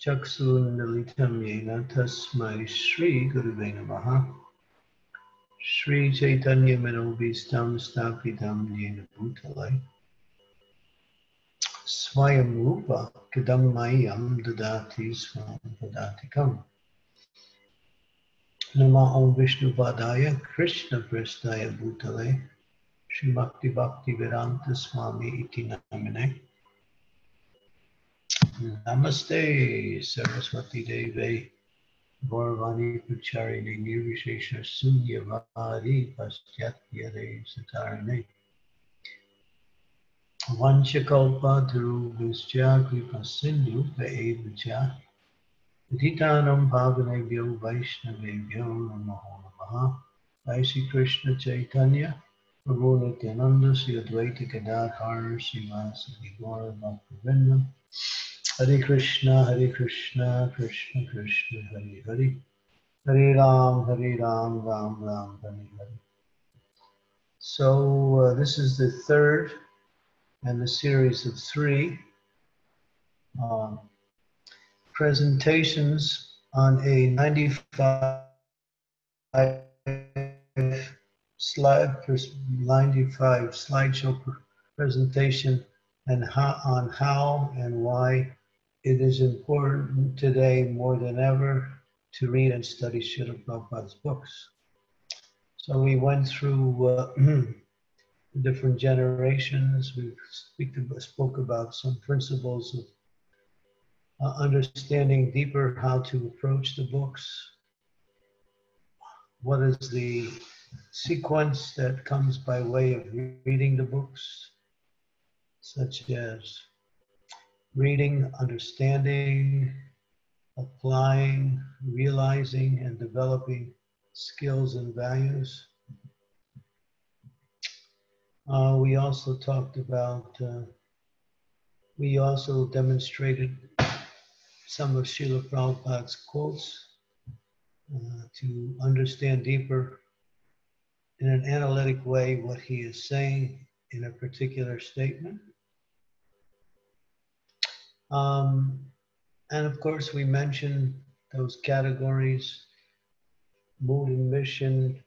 चक्षुन्नलितं येन तस्मै श्रीगुरुवे नमः। श्रीचैतन्यमनोभीष्टं स्थापितं येन भूतले स्वयं रूप किदं मह्यं ददाति स्वं पदातिकम् नमः ॐ विष्णुपादाय कृष्णपृष्ठाय भूतले श्रीभक्तिभक्तिवेदान्तस्वामी इति नामिने। Namaste, Saraswati Deve, Gauravani Pracharine, Nirvishesha Sunyavadi, Paschathyade Satarane. Vanchakalpa Dhurubhuscha Kripa Sindhu Vaevacha Titanam Bhavanebhyo Vaishnavebhyo Namaho Namaha Jai Krishna Chaitanya Prabhu Nityananda Sri Advaita Gadadhar Srivasadi Gaura Bhaktivinoda Hare Krishna, Hare Krishna, Krishna Krishna, Hare Hare. Hare Ram, Hare Ram, Ram Ram, Hare Hare. So uh, this is the third and the series of three um, presentations on a 95 slide, 95 slideshow presentation and how, on how and why it is important today more than ever to read and study Srila Prabhupada's books. So we went through uh, different generations. We speak, spoke about some principles of uh, understanding deeper how to approach the books. What is the sequence that comes by way of reading the books, such as reading, understanding, applying, realizing, and developing skills and values. Uh, we also talked about, uh, we also demonstrated some of Srila Prabhupada's quotes uh, to understand deeper in an analytic way what he is saying in a particular statement. Um, and of course, we mentioned those categories mood and mission,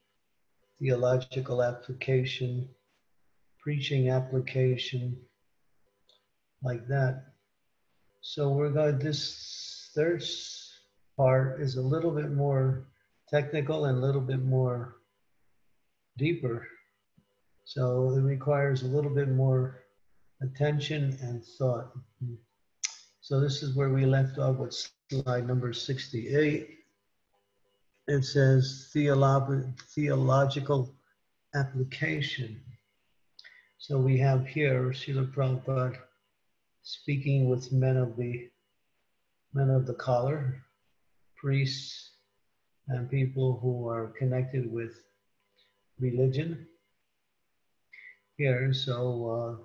theological application, preaching application, like that. So we're going, this third part is a little bit more technical and a little bit more deeper. So it requires a little bit more attention and thought. So this is where we left off with slide number 68. It says theolo theological application. So we have here Srila Prabhupada speaking with men of the men of the collar, priests, and people who are connected with religion here. So uh,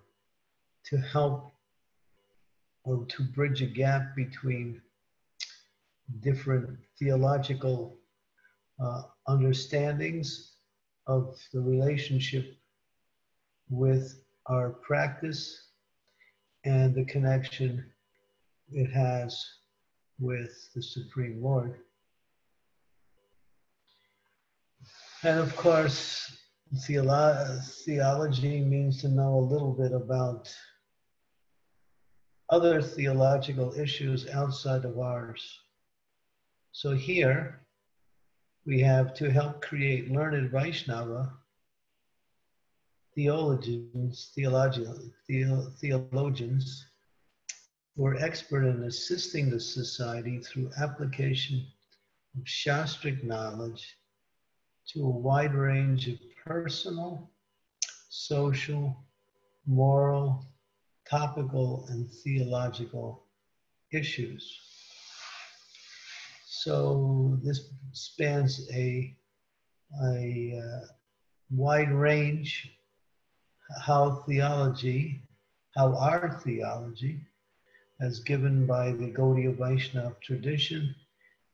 to help or to bridge a gap between different theological uh, understandings of the relationship with our practice and the connection it has with the Supreme Lord. And of course, theolo- theology means to know a little bit about other theological issues outside of ours. So here we have to help create learned Vaishnava theologians, theologians, theologians who are expert in assisting the society through application of Shastric knowledge to a wide range of personal, social, moral, topical and theological issues. So this spans a, a uh, wide range how theology, how our theology, as given by the Gaudiya Vaishnava tradition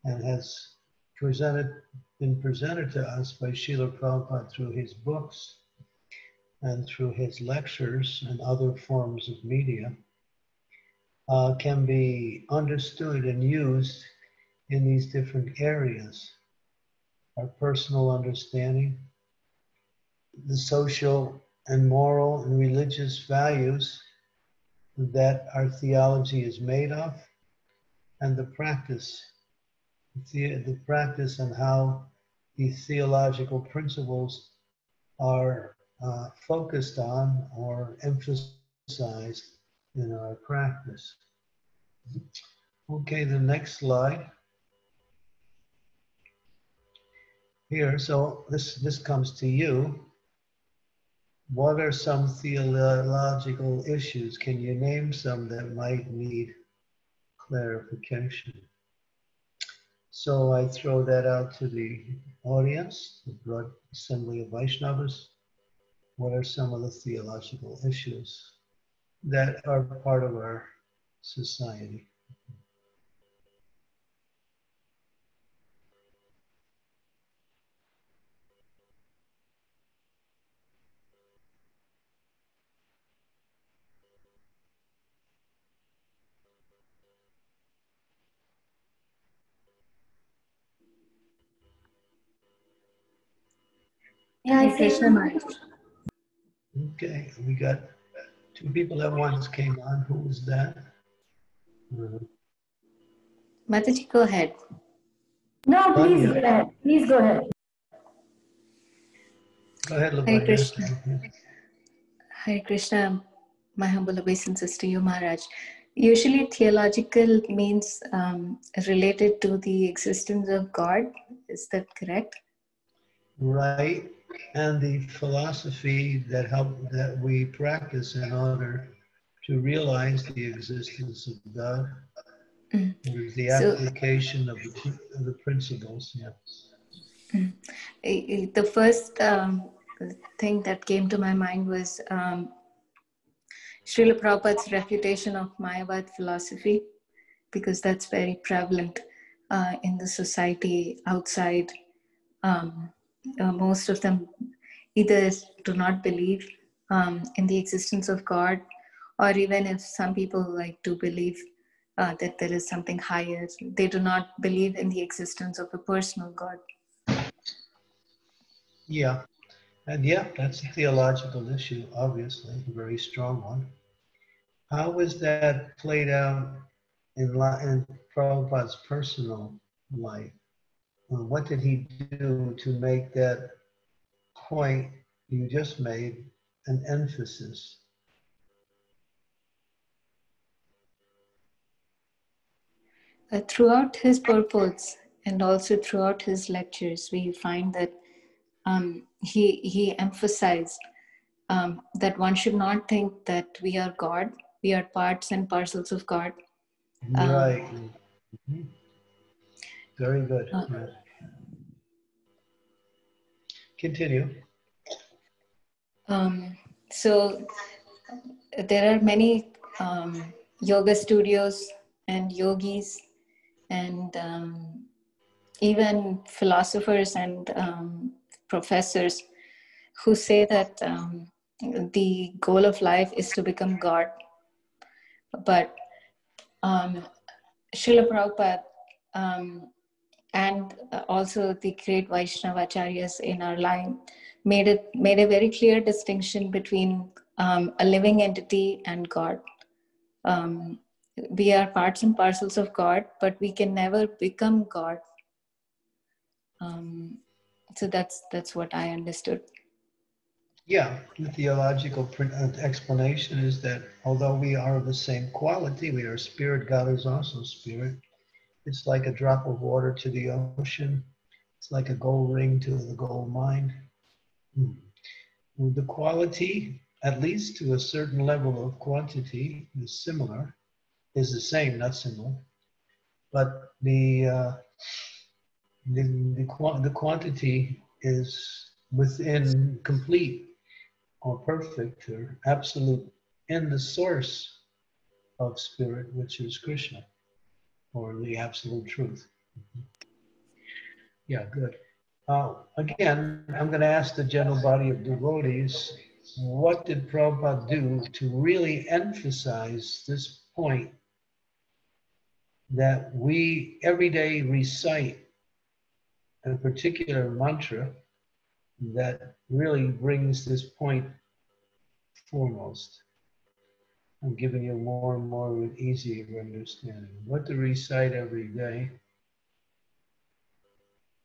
and has presented, been presented to us by Srila Prabhupada through his books, and through his lectures and other forms of media, uh, can be understood and used in these different areas. Our personal understanding, the social and moral and religious values that our theology is made of, and the practice, the, the practice and how these theological principles are uh, focused on or emphasized in our practice. Okay, the next slide. Here, so this, this comes to you. What are some theological issues? Can you name some that might need clarification? So I throw that out to the audience, the broad assembly of Vaishnavas. What are some of the theological issues that are part of our society? Yeah, I Krishna Maharaj. Okay, we got two people that once came on. Who was that? Uh, Mataji, go ahead. No, please go ahead. Please go ahead. Go ahead, Hare Krishna. Hare Krishna, my humble obeisance to you, Maharaj. Usually, theological means um, related to the existence of God. Is that correct? Right and the philosophy that help that we practice in order to realize the existence of God. Mm. The so, application of the, of the principles. Yeah. Mm. The first um, thing that came to my mind was um, Srila Prabhupada's refutation of Mayavad philosophy, because that's very prevalent uh, in the society outside um, uh, most of them either do not believe um, in the existence of God, or even if some people like to believe uh, that there is something higher, they do not believe in the existence of a personal God. Yeah, and yeah, that's a theological issue, obviously, a very strong one. How was that played out in, in Prabhupada's personal life? What did he do to make that point you just made an emphasis? Uh, throughout his purports and also throughout his lectures, we find that um, he, he emphasized um, that one should not think that we are God, we are parts and parcels of God. Um, right. Mm-hmm. Very good. Uh. Continue. Um, so there are many um, yoga studios and yogis and um, even philosophers and um, professors who say that um, the goal of life is to become God. But um, Srila Prabhupada um, and uh, also the great Vaishnavacharyas in our line made it made a very clear distinction between um, a living entity and God. Um, we are parts and parcels of God, but we can never become God. Um, so that's that's what I understood. Yeah, the theological uh, explanation is that although we are of the same quality, we are spirit. God is also spirit it's like a drop of water to the ocean. It's like a gold ring to the gold mine. Hmm. The quality, at least to a certain level of quantity, is similar, is the same, not similar. But the, uh, the, the, the quantity is within complete or perfect or absolute in the source of spirit, which is Krishna or the absolute truth. Yeah, good. Uh, again, I'm going to ask the general body of devotees, what did Prabhupada do to really emphasize this point that we every day recite a particular mantra that really brings this point foremost. I'm giving you more and more with easier understanding. What to recite every day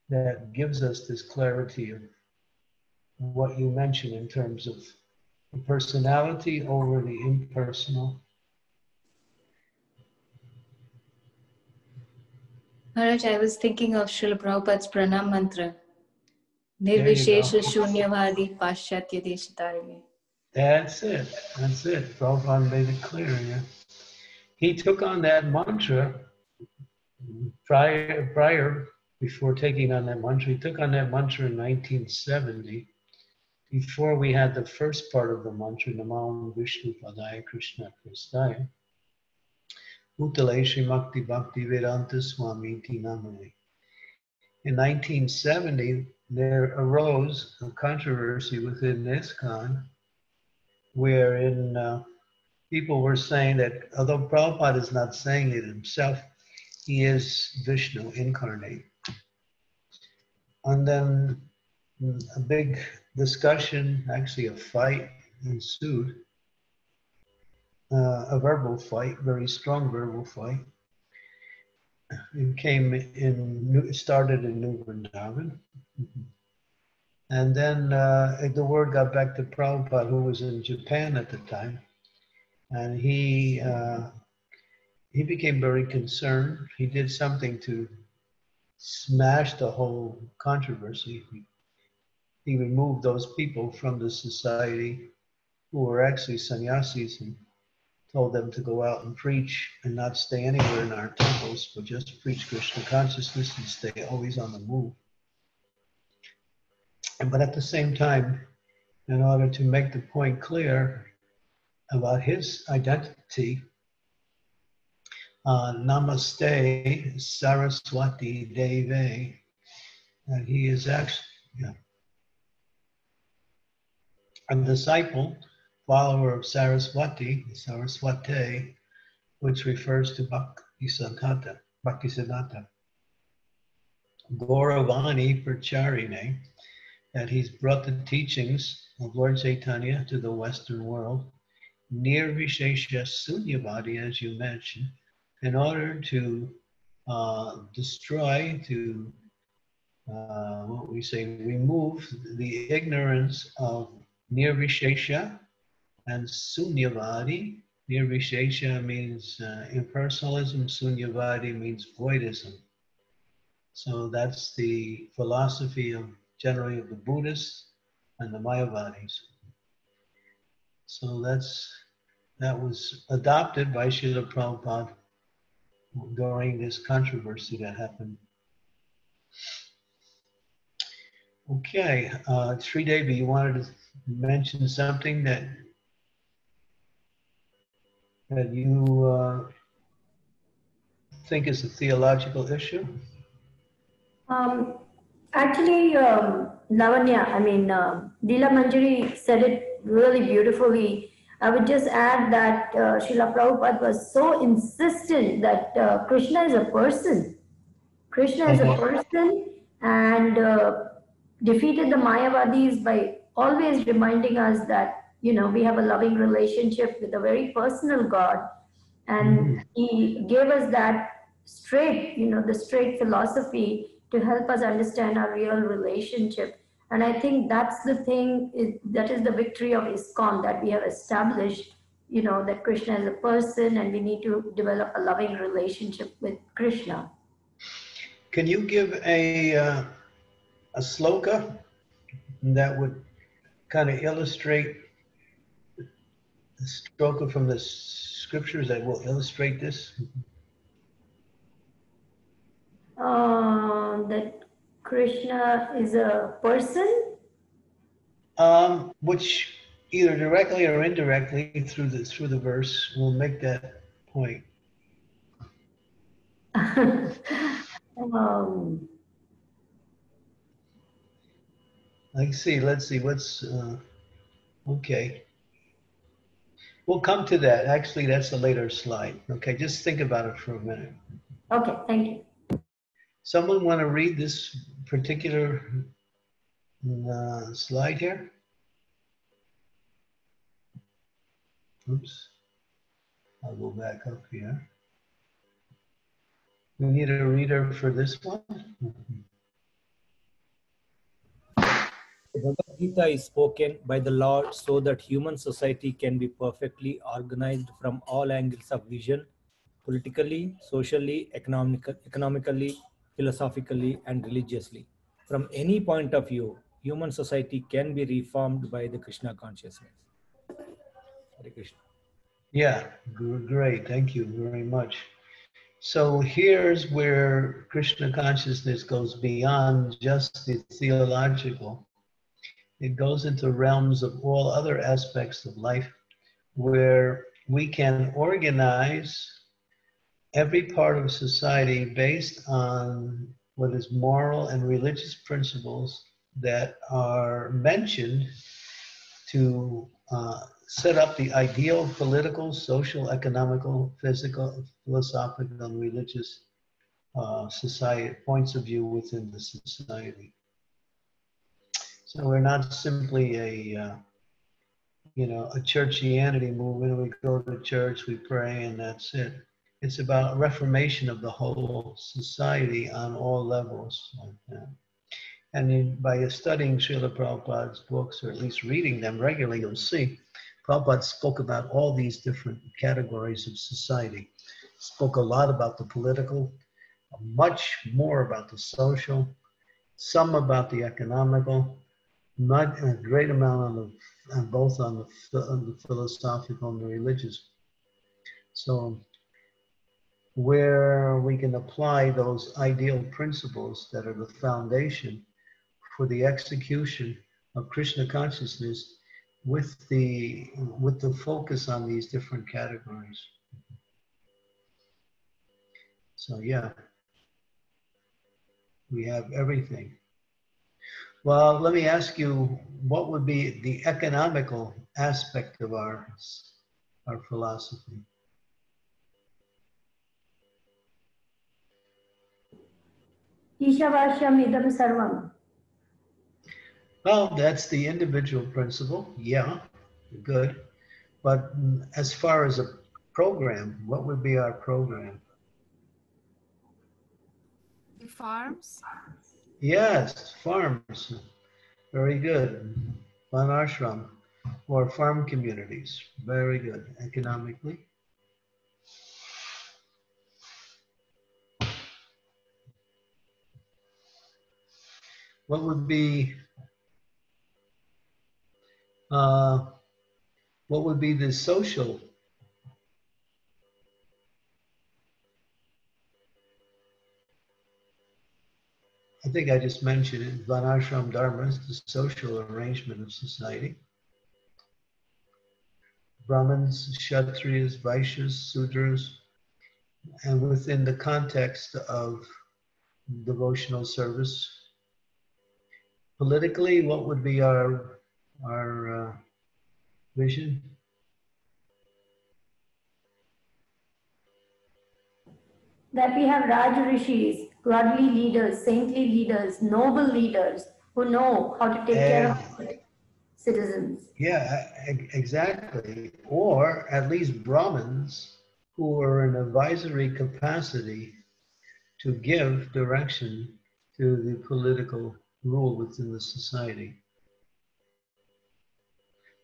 that gives us this clarity of what you mentioned in terms of the personality over the impersonal. Maharaj, I was thinking of Srila Prabhupada's pranam mantra. Nirvishesha Shunyavadi Paschatya Deshatarve. That's it. That's it. Prabhupada made it clear. Yeah. He took on that mantra prior, prior, before taking on that mantra. He took on that mantra in 1970, before we had the first part of the mantra, Namam Vishnu Padaya Krishna Prastaya. Uttale Shri Bhakti Vedanta Swami. In 1970, there arose a controversy within ISKCON wherein uh, people were saying that although Prabhupada is not saying it himself, he is Vishnu incarnate. And then mm, a big discussion, actually a fight ensued, uh, a verbal fight, very strong verbal fight. It came in, started in New Vrindavan. And then uh, the word got back to Prabhupada, who was in Japan at the time. And he, uh, he became very concerned. He did something to smash the whole controversy. He, he removed those people from the society who were actually sannyasis and told them to go out and preach and not stay anywhere in our temples, but just preach Krishna consciousness and stay always on the move. But at the same time, in order to make the point clear about his identity, uh, Namaste Saraswati Deve, and he is actually yeah, a disciple, follower of Saraswati, Saraswati, which refers to Bhaktisiddhanta, Bhaktisiddhanta. Gauravani Pracharine, that he's brought the teachings of Lord Chaitanya to the Western world, Nirvishesha Sunyavadi, as you mentioned, in order to uh, destroy, to uh, what we say, remove the ignorance of Nirvishesha and Sunyavadi. Nirvishesha means uh, impersonalism, Sunyavadi means voidism. So that's the philosophy of generally of the Buddhists and the Mayavadis. So that's that was adopted by Srila Prabhupada during this controversy that happened. Okay, uh, Sri Devi, you wanted to mention something that that you uh, think is a theological issue? Um, Actually, um, Lavanya, I mean, uh, Leela Manjari said it really beautifully. I would just add that uh, Srila Prabhupada was so insistent that uh, Krishna is a person. Krishna is a uh-huh. person and uh, defeated the Mayavadis by always reminding us that, you know, we have a loving relationship with a very personal God. And mm-hmm. he gave us that straight, you know, the straight philosophy to help us understand our real relationship. And I think that's the thing, that is the victory of ISKCON that we have established, you know, that Krishna is a person and we need to develop a loving relationship with Krishna. Can you give a, uh, a sloka that would kind of illustrate the sloka from the scriptures that will illustrate this? Uh, that Krishna is a person? Um, which either directly or indirectly through the through the verse will make that point. um, let's see. Let's see. What's uh, okay? We'll come to that. Actually, that's a later slide. Okay, just think about it for a minute. Okay, thank you. Someone want to read this particular uh, slide here? Oops. I'll go back up here. We need a reader for this one. The Bhagavad Gita is spoken by the Lord so that human society can be perfectly organized from all angles of vision, politically, socially, economic, economically, philosophically, and religiously. From any point of view, human society can be reformed by the Krishna consciousness. Hare Krishna. Yeah, great. Thank you very much. So here's where Krishna consciousness goes beyond just the theological. It goes into realms of all other aspects of life where we can organize every part of society based on what is moral and religious principles that are mentioned to uh, set up the ideal political, social, economical, physical, philosophical, and religious uh, society points of view within the society. So we're not simply a, uh, you know, a churchianity movement. We go to church, we pray, and that's it. It's about reformation of the whole society on all levels. Like that. And by studying Srila Prabhupada's books, or at least reading them regularly, you'll see Prabhupada spoke about all these different categories of society. Spoke a lot about the political, much more about the social, some about the economical, not a great amount on the, both on the, on the philosophical and the religious. So where we can apply those ideal principles that are the foundation for the execution of Krishna consciousness with the with the focus on these different categories. So yeah, we have everything. Well, let me ask you, what would be the economical aspect of our our philosophy? Ishavashyam idam sarvam. Well, that's the individual principle. Yeah, good. But as far as a program, what would be our program? The farms? Yes, farms. Very good. Varnashram or farm communities. Very good economically. What would be uh, what would be the social I think I just mentioned it, Varnashram Dharma is the social arrangement of society. Brahmins, Kshatriyas, Vaishyas, Sudras, and within the context of devotional service. Politically, what would be our our uh, vision? That we have Raj Rishis, godly leaders, saintly leaders, noble leaders who know how to take care of citizens. Yeah, exactly. Or at least Brahmins who are in advisory capacity to give direction to the political rule within the society.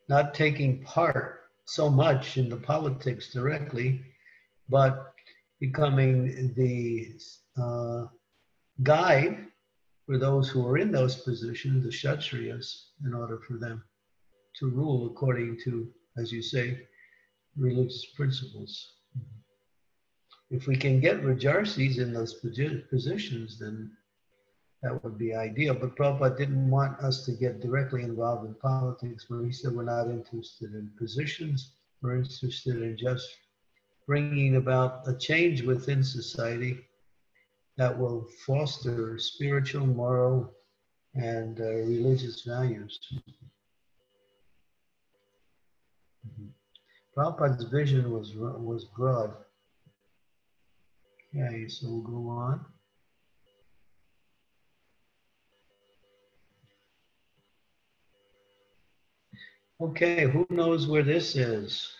Not taking part so much in the politics directly, but becoming the uh, guide for those who are in those positions, the Kshatriyas, in order for them to rule according to, as you say, religious principles. If we can get Rajarsis in those positions, then that would be ideal. But Prabhupada didn't want us to get directly involved in politics when he said we're not interested in positions, we're interested in just bringing about a change within society that will foster spiritual, moral, and uh, religious values. Mhm. Prabhupada's vision was was broad. Okay, so we'll go on. Okay, who knows where this is?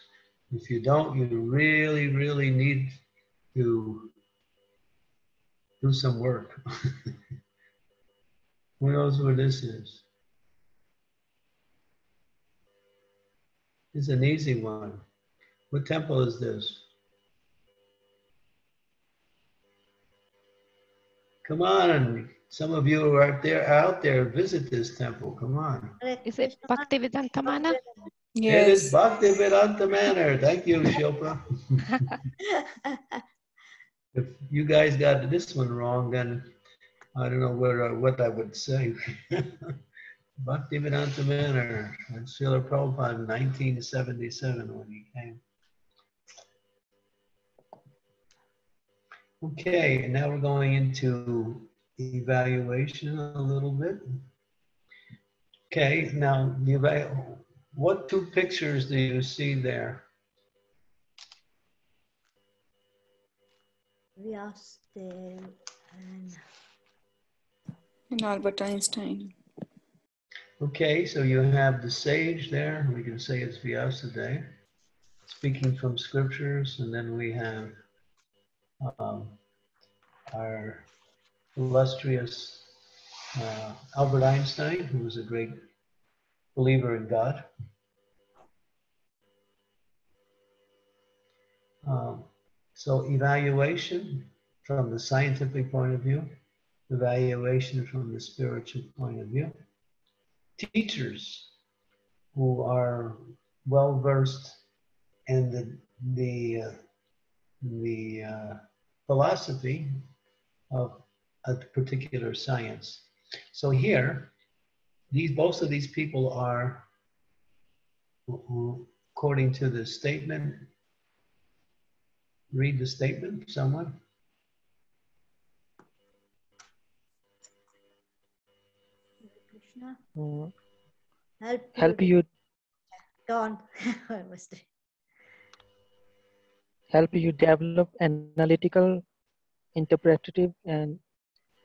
If you don't, you really, really need to do some work. who knows where this is? It's an easy one. What temple is this? Come on, some of you are out there, out there, visit this temple. Come on. Is it Bhaktivedanta Manor? Yes, it is Bhaktivedanta Manor. Thank you, Shilpa. if you guys got this one wrong, then I don't know where I- what I would say. Bhaktivedanta Manor. That's Srila Prabhupada in 1977 when he came. Okay, and now we're going into evaluation a little bit. Okay, now what two pictures do you see there? Vyasdev and And Albert Einstein. Okay, so you have the sage there. We can say it's Vyasadeva, speaking from scriptures, and then we have um, our illustrious uh, Albert Einstein, who was a great believer in God. Um, so evaluation from the scientific point of view, evaluation from the spiritual point of view teachers who are well versed in the the uh, the uh, philosophy of a particular science. So here, these both of these people are, according to the statement. Read the statement, someone. Krishna Mm, help help you Don. I must help you develop analytical, interpretative, and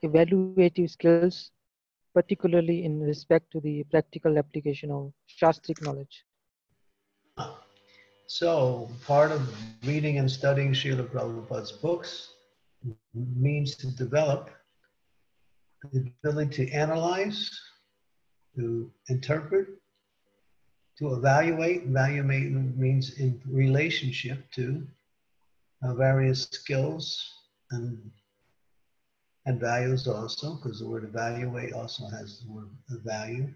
evaluative skills, particularly in respect to the practical application of Shastric knowledge. So part of reading and studying Srila Prabhupada's books means to develop the ability to analyze, to interpret, to evaluate. Evaluate means in relationship to uh, various skills and and values also, because the word evaluate also has the word value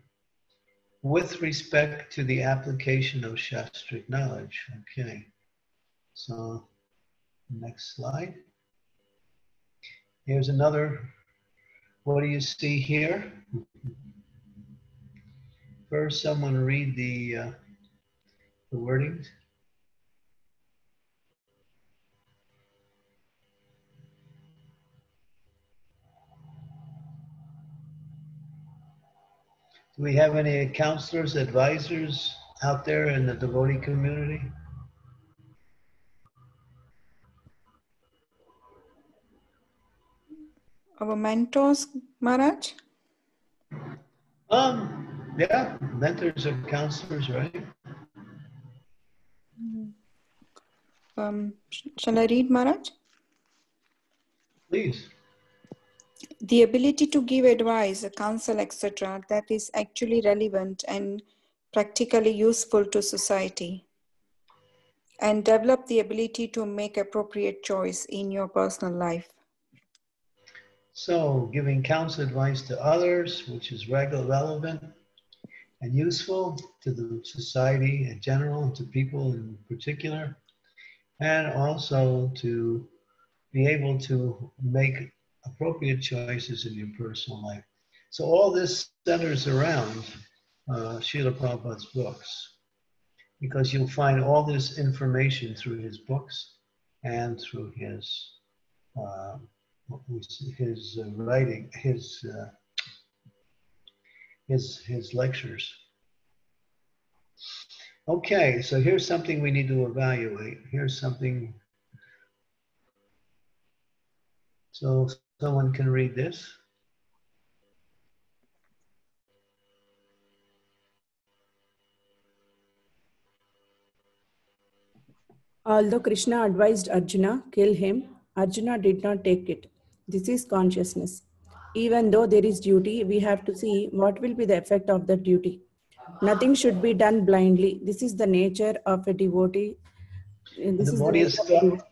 with respect to the application of Shastric knowledge. Okay, so next slide. Here's another. What do you see here? First, someone read the uh, the wordings. Do we have any counselors, advisors out there in the devotee community? Our mentors, Maharaj? Um, yeah, mentors are counselors, right? Um, shall I read, Maharaj? Please. The ability to give advice, a counsel, etc., that is actually relevant and practically useful to society. And develop the ability to make appropriate choice in your personal life. So, giving counsel advice to others, which is regular, relevant, and useful to the society in general, to people in particular, and also to be able to make appropriate choices in your personal life. So, all this centers around uh, Srila Prabhupada's books, because you'll find all this information through his books and through his. Uh, his uh, writing, his uh, his his lectures. Okay, so here's something we need to evaluate. Here's something So someone can read this. Although Krishna advised Arjuna, kill him, Arjuna did not take it. This is consciousness. Even though there is duty, we have to see what will be the effect of that duty. Nothing should be done blindly. This is the nature of a devotee. This the is the is nature of a thought,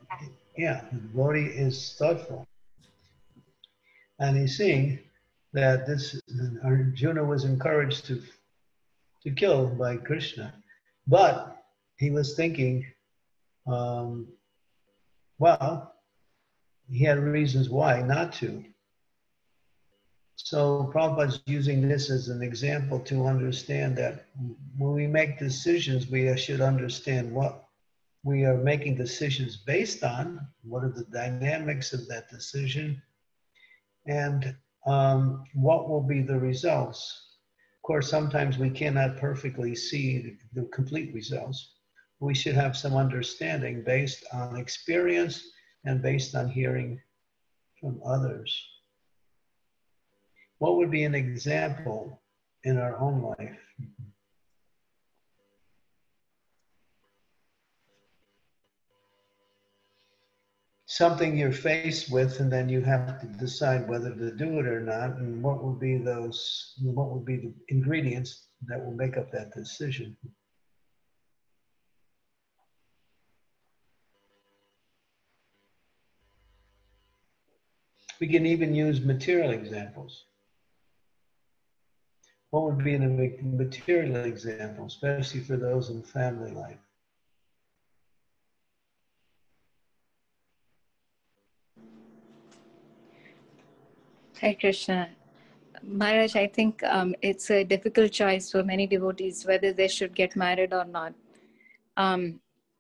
yeah, the body is thoughtful. And he's seeing that this Arjuna was encouraged to to kill by Krishna, but he was thinking, um, well, he had reasons why not to. So Prabhupada's using this as an example to understand that when we make decisions, we should understand what we are making decisions based on, what are the dynamics of that decision, and um, what will be the results. Of course, sometimes we cannot perfectly see the, the complete results. We should have some understanding based on experience and based on hearing from others. What would be an example in our own life? Something you're faced with, and then you have to decide whether to do it or not, and what would be those, what would be the ingredients that will make up that decision. We can even use material examples. What would be the material example, especially for those in family life? Hi, Krishna. Maharaj, I think um, it's a difficult choice for many devotees whether they should get married or not. Um,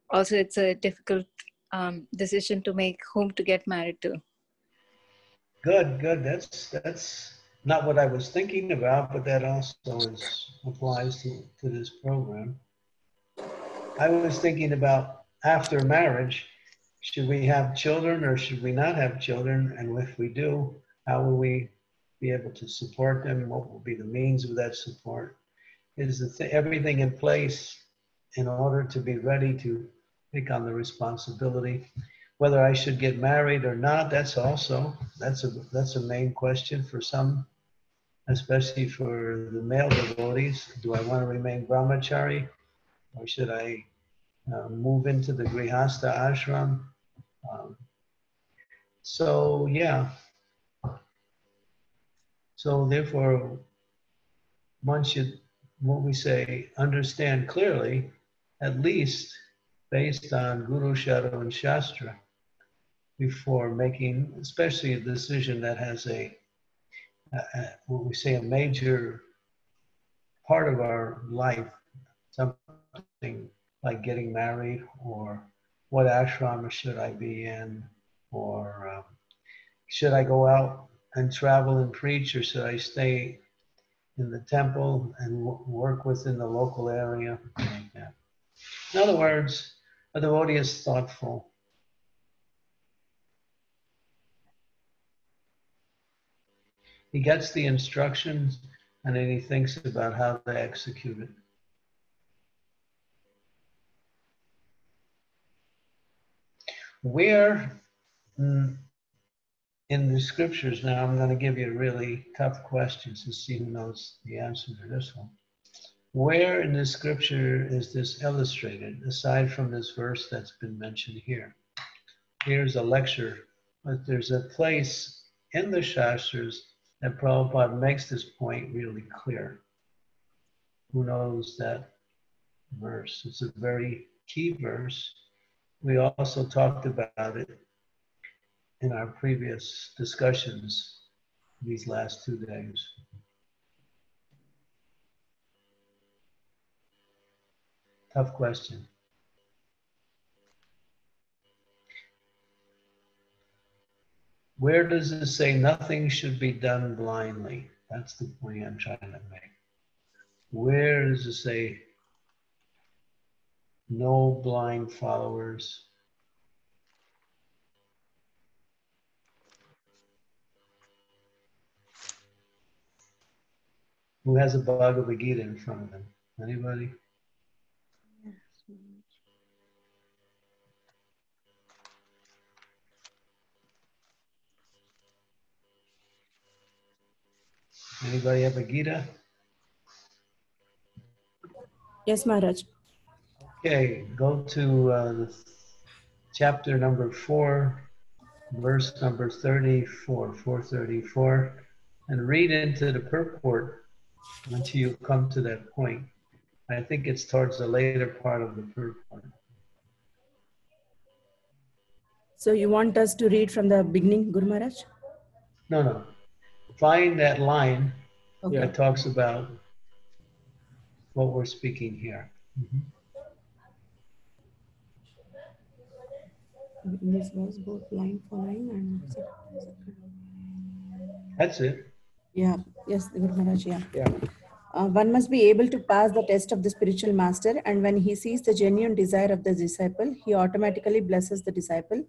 also, it's a difficult um, decision to make whom to get married to. Good, good. That's that's not what I was thinking about, but that also is, applies to, to this program. I was thinking about after marriage, should we have children or should we not have children? And if we do, how will we be able to support them? What will be the means of that support? Is th- everything in place in order to be ready to take on the responsibility? Whether I should get married or not, that's also that's a that's a main question for some, especially for the male devotees. Do I want to remain brahmachari, or should I uh, move into the grihastha ashram? Um, so yeah. So therefore, one should, what we say, understand clearly, at least based on Guru, Sadhu, and Shastra before making, especially a decision that has a, a, what we say, a major part of our life, something like getting married, or what ashram should I be in, or um, should I go out and travel and preach, or should I stay in the temple and w- work within the local area? That. In other words, a devotee is thoughtful He gets the instructions and then he thinks about how to execute it. Where mm, in the scriptures, now I'm going to give you a really tough question to see who knows the answer to this one. Where in the scripture is this illustrated, aside from this verse that's been mentioned here? Here's a lecture, but there's a place in the Shastras that Prabhupada makes this point really clear. Who knows that verse? It's a very key verse. We also talked about it in our previous discussions these last two days. Tough question. Where does it say nothing should be done blindly? That's the point I'm trying to make. Where does it say no blind followers? Who has a Bhagavad Gita in front of them? Anybody? Anybody have a Gita? Yes, Maharaj. Okay, go to uh, chapter number four, verse number 34, 434, and read into the purport until you come to that point. I think it's towards the later part of the purport. So you want us to read from the beginning, Guru Maharaj? No, no. Find that line Okay. that talks about what we're speaking here. Mhm. This was both blind following and. That's it. Yeah, yes, Guru Maharaj, yeah. Yeah. Uh, one must be able to pass the test of the spiritual master, and when he sees the genuine desire of the disciple, he automatically blesses the disciple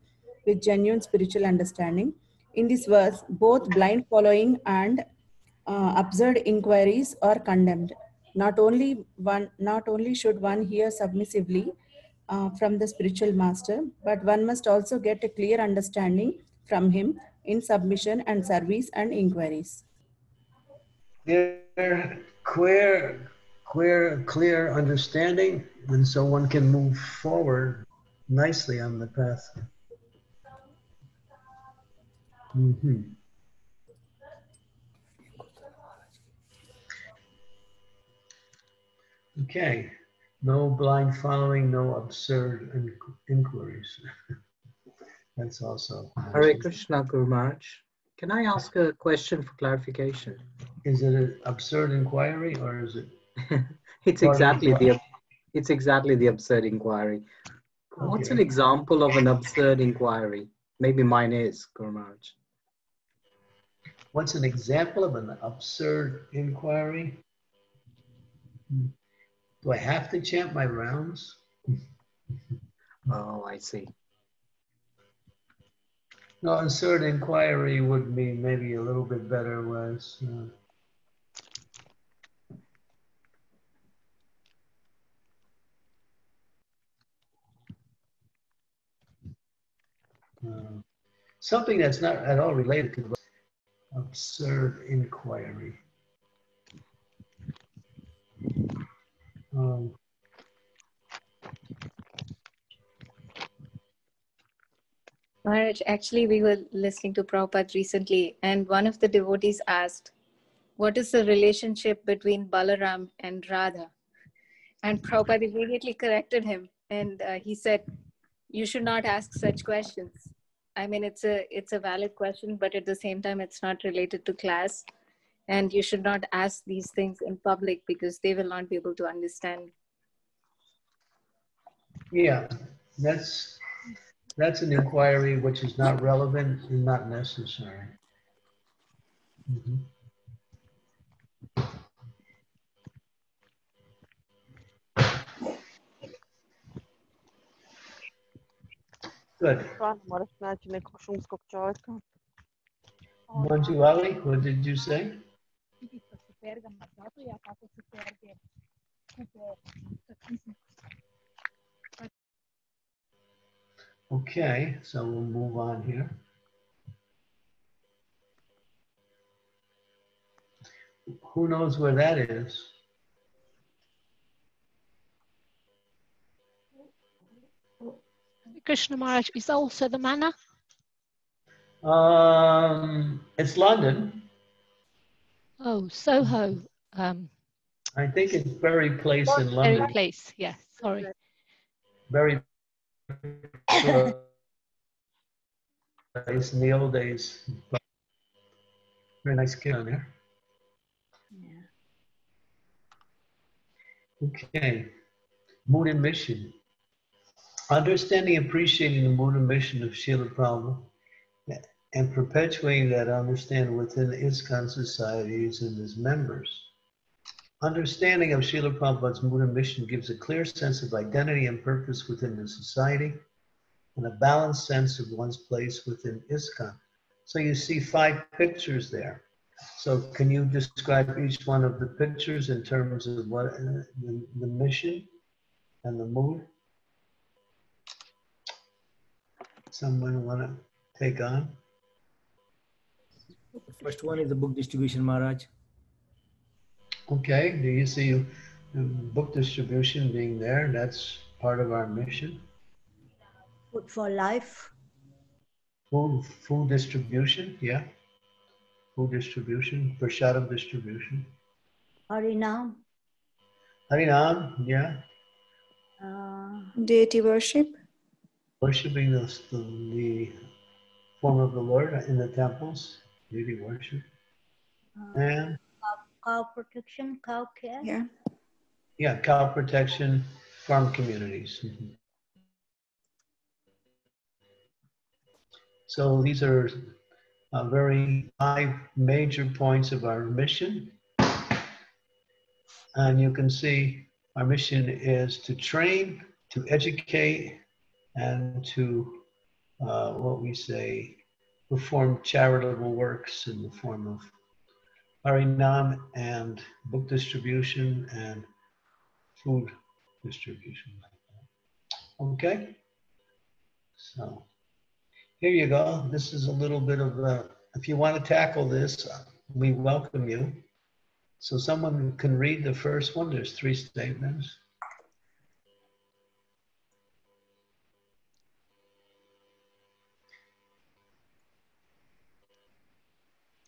with genuine spiritual understanding. In this verse, both blind following and uh, absurd inquiries are condemned. Not only one, not only should one hear submissively uh, from the spiritual master, but one must also get a clear understanding from him in submission and service and inquiries. Clear, clear, clear, clear understanding, and so one can move forward nicely on the path. Mm-hmm. Okay, no blind following, no absurd in- inquiries. That's also. Hare Krishna, Guru Maharaj. Can I ask a question for clarification? Is it an absurd inquiry or is it? It's exactly the it's exactly the absurd inquiry. What's an example of an absurd inquiry? Maybe mine is, Guru Maharaj. What's an example of an absurd inquiry? Do I have to chant my rounds? Oh, I see. No, absurd inquiry would be maybe a little bit better was. Uh, uh, something that's not at all related to the absurd inquiry. Um, Maharaj, actually, we were listening to Prabhupada recently, and one of the devotees asked, What is the relationship between Balaram and Radha? And Prabhupada immediately corrected him, and uh, he said, You should not ask such questions. I mean, it's a it's a valid question, but at the same time, it's not related to class, and you should not ask these things in public because they will not be able to understand. Yeah, that's, that's an inquiry which is not relevant and not necessary. Mm -hmm. Good. Manjuali, what did you say? Okay, so we'll move on here. Who knows where that is? Krishna Maharaj is also the manna. Um, it's London. Oh, Soho. Um, I think it's Bury Place in Berry London. Place. Yes, sorry. Place in the old days. Very nice kid on there. Okay. Moon and mission. Understanding and appreciating the moon and mission of Srila Prabhupada and perpetuating that understanding within ISKCON societies and its members. Understanding of Srila Prabhupada's mood mission gives a clear sense of identity and purpose within the society and a balanced sense of one's place within ISKCON. So you see five pictures there, So can you describe each one of the pictures in terms of what uh, the, the mission and the mood? Someone want to take on? The first one is the book distribution, Maharaj. Okay, do you see book distribution being there? That's part of our mission. Food for life. Food, food distribution, yeah. Food distribution, prashadam distribution. Harinam. Harinam, yeah. Uh, Deity worship. Worshipping the, the, the form of the Lord in the temples, deity worship. uh, And cow, cow protection, cow care. Yeah. yeah, cow protection, farm communities. Mhm. So these are uh, very five major points of our mission. And you can see our mission is to train, to educate, and to uh, what we say, perform charitable works in the form of Harinam and book distribution and food distribution. Okay? So here you go. This is a little bit of a, if you want to tackle this, uh, we welcome you. So someone can read the first one. There's three statements.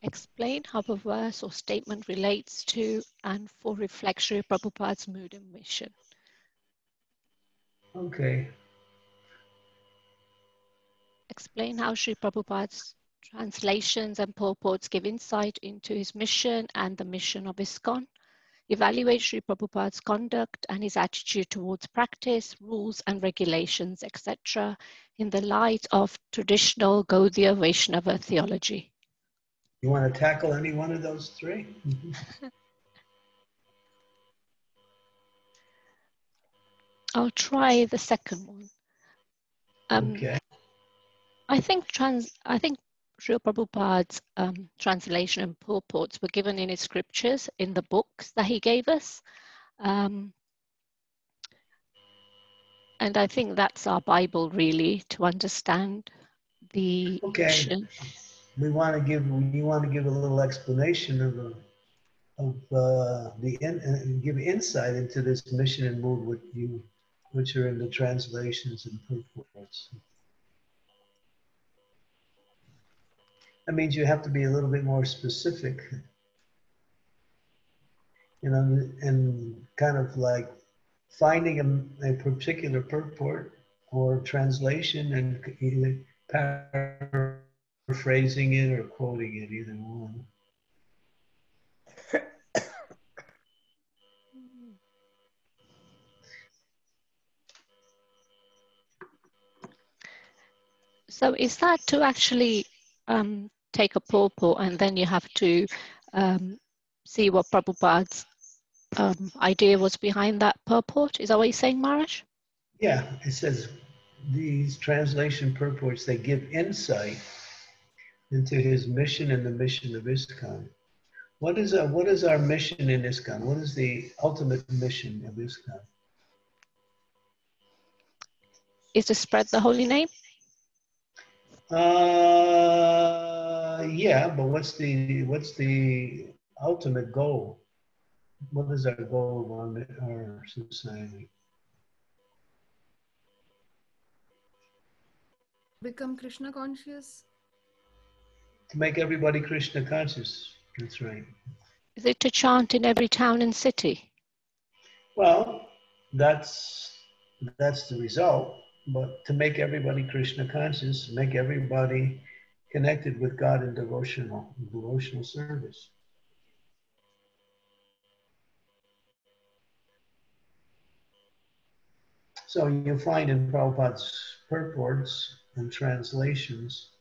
Explain how a verse or statement relates to and for reflects Sri Prabhupada's mood and mission. Okay. Explain how Sri Prabhupada's translations and purports give insight into his mission and the mission of ISKCON. Evaluate Sri Prabhupada's conduct and his attitude towards practice, rules and regulations, etc., in the light of traditional Gaudiya Vaishnava theology. You want to tackle any one of those three? I'll try the second one. Um, okay. I think trans. I think Srila Prabhupada's um, translation and purports were given in his scriptures in the books that he gave us, um, and I think that's our Bible really to understand the Okay. mission. We want to give, you want to give a little explanation of, the- of uh, the, in- uh, and give insight into this mission and mood with you, which are in the translations and purports. That means you have to be a little bit more specific. You know, and kind of like finding a, a particular purport or translation and either paraphrasing it or quoting it, either one. So is that to actually um, take a purport and then you have to um, see what Prabhupada's um, idea was behind that purport? Is that what you're saying, Maharaj? Yeah, it says these translation purports, they give insight into his mission and the mission of ISKCON. What is, our, what is our mission in ISKCON? What is the ultimate mission of ISKCON? Is to spread the holy name? Uh, yeah, but what's the what's the ultimate goal? What is our goal of our, our society? Become Krishna conscious. To make everybody Krishna conscious. That's right. Is it to chant in every town and city? Well, that's that's the result. But to make everybody Krishna conscious, make everybody connected with God in devotional devotional service. So you find in Prabhupada's purports and translations,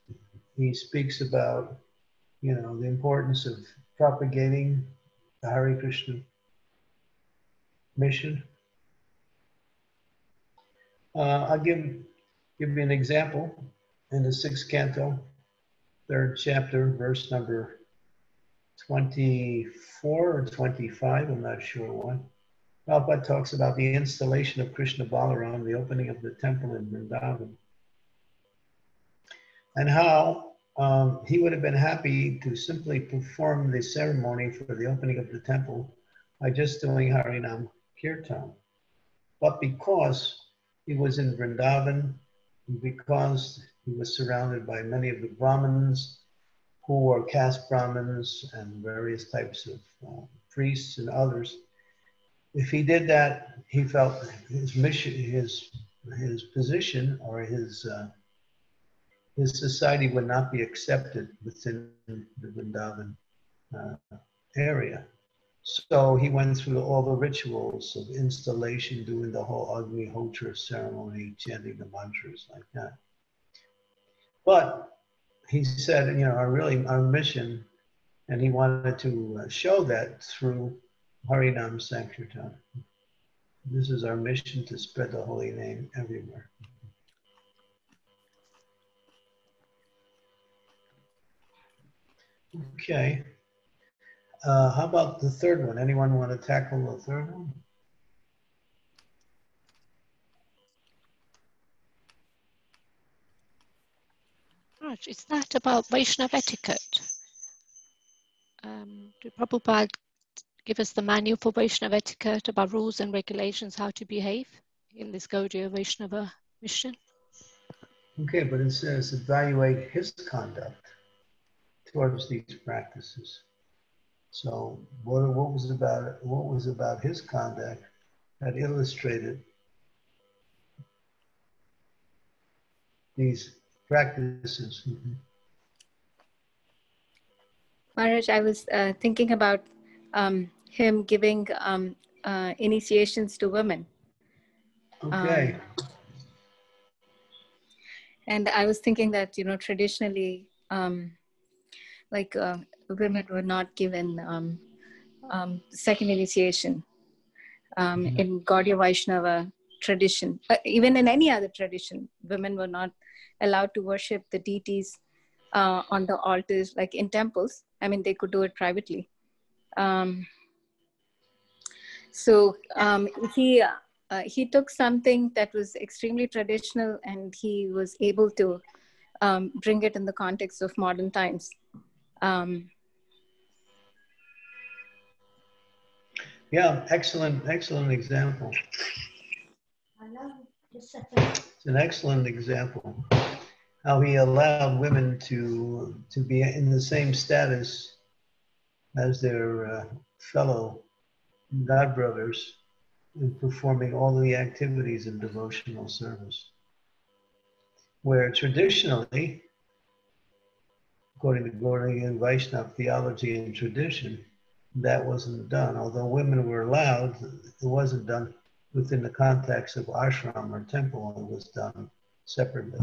he speaks about, you know, the importance of propagating the Hare Krishna mission. Uh, I'll give, give you an example in the sixth canto, third chapter, verse number 24 or 25, I'm not sure what. Prabhupada talks about the installation of Krishna Balaram, the opening of the temple in Vrindavan, and how um, he would have been happy to simply perform the ceremony for the opening of the temple by just doing Harinam Kirtan. But because he was in Vrindavan, because he was surrounded by many of the Brahmins who were caste Brahmins and various types of uh, priests and others, if he did that, he felt his mission, his his position, or his uh, his society would not be accepted within the Vrindavan uh, area. So he went through all the rituals of installation, doing the whole Agnihotra ceremony, chanting the mantras like that. But he said, you know, our really our mission, and he wanted to uh, show that through Harinam Sankirtan. This is our mission to spread the holy name everywhere. Okay. Uh, how about the third one? Anyone want to tackle the third one? Raj, is that about Vaishnav etiquette? Um, did Prabhupada give us the manual for Vaishnav etiquette about rules and regulations how to behave in this Gaudiya Vaishnava mission? Okay, but it says evaluate his conduct towards these practices. So what, what was about what was about his conduct that illustrated these practices? Maharaj, I was uh, thinking about um, him giving um, uh, initiations to women. Okay. Um, and I was thinking that, you know, traditionally, um, like uh, women were not given um, um, second initiation um, Mhm. in Gaudiya Vaishnava tradition. Uh, even in any other tradition, women were not allowed to worship the deities uh, on the altars, like in temples. I mean, they could do it privately. Um, so um, he uh, he took something that was extremely traditional and he was able to um, bring it in the context of modern times. Um, Yeah, excellent, excellent example. It's an excellent example. How he allowed women to to be in the same status as their uh, fellow God brothers in performing all the activities of devotional service. Where traditionally, according to Gaudiya and Vaishnava theology and tradition, that wasn't done. Although women were allowed, it wasn't done within the context of ashram or temple. It was done separately.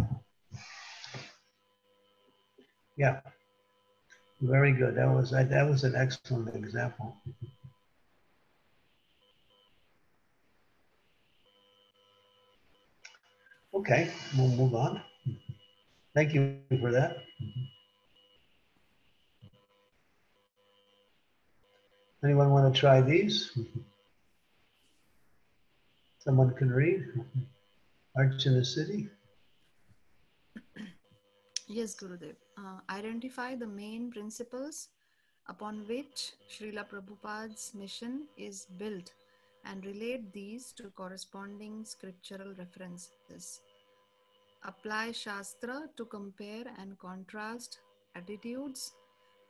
Yeah, very good. That was that was an excellent example. Okay, we'll move on. Thank you for that. Anyone want to try these? Someone can read. Arch in the City. Yes, Gurudev. Uh, identify the main principles upon which Srila Prabhupada's mission is built and relate these to corresponding scriptural references. Apply Shastra to compare and contrast attitudes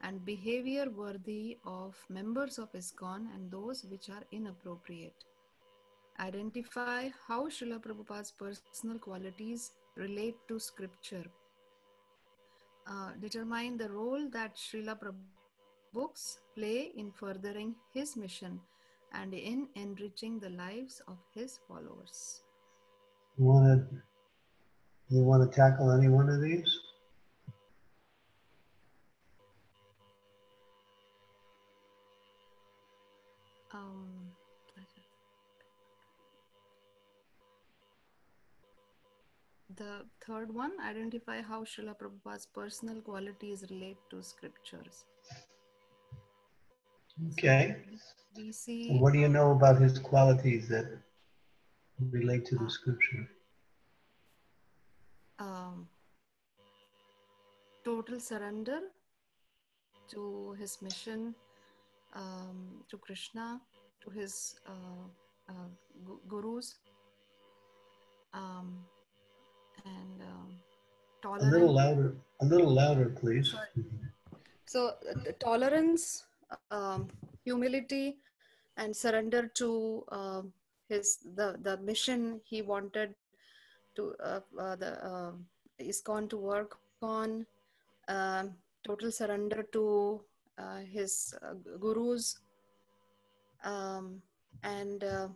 and behavior worthy of members of ISKCON and those which are inappropriate. Identify how Srila Prabhupada's personal qualities relate to scripture. Uh, determine the role that Srila Prabhupada books play in furthering his mission and in enriching the lives of his followers. You want to tackle any one of these? The third one, identify how Srila Prabhupada's personal qualities relate to scriptures. Okay. We see What do you know about his qualities that relate to the scripture? um, total surrender to his mission, um, to Krishna, to his uh, uh, gurus, um, and um, A little louder, a little louder, please. So, uh, tolerance, um, humility, and surrender to um his the the mission he wanted to uh, uh, the uh, ISKCON to work on. Um, total surrender to uh, his uh, gurus, um, and uh,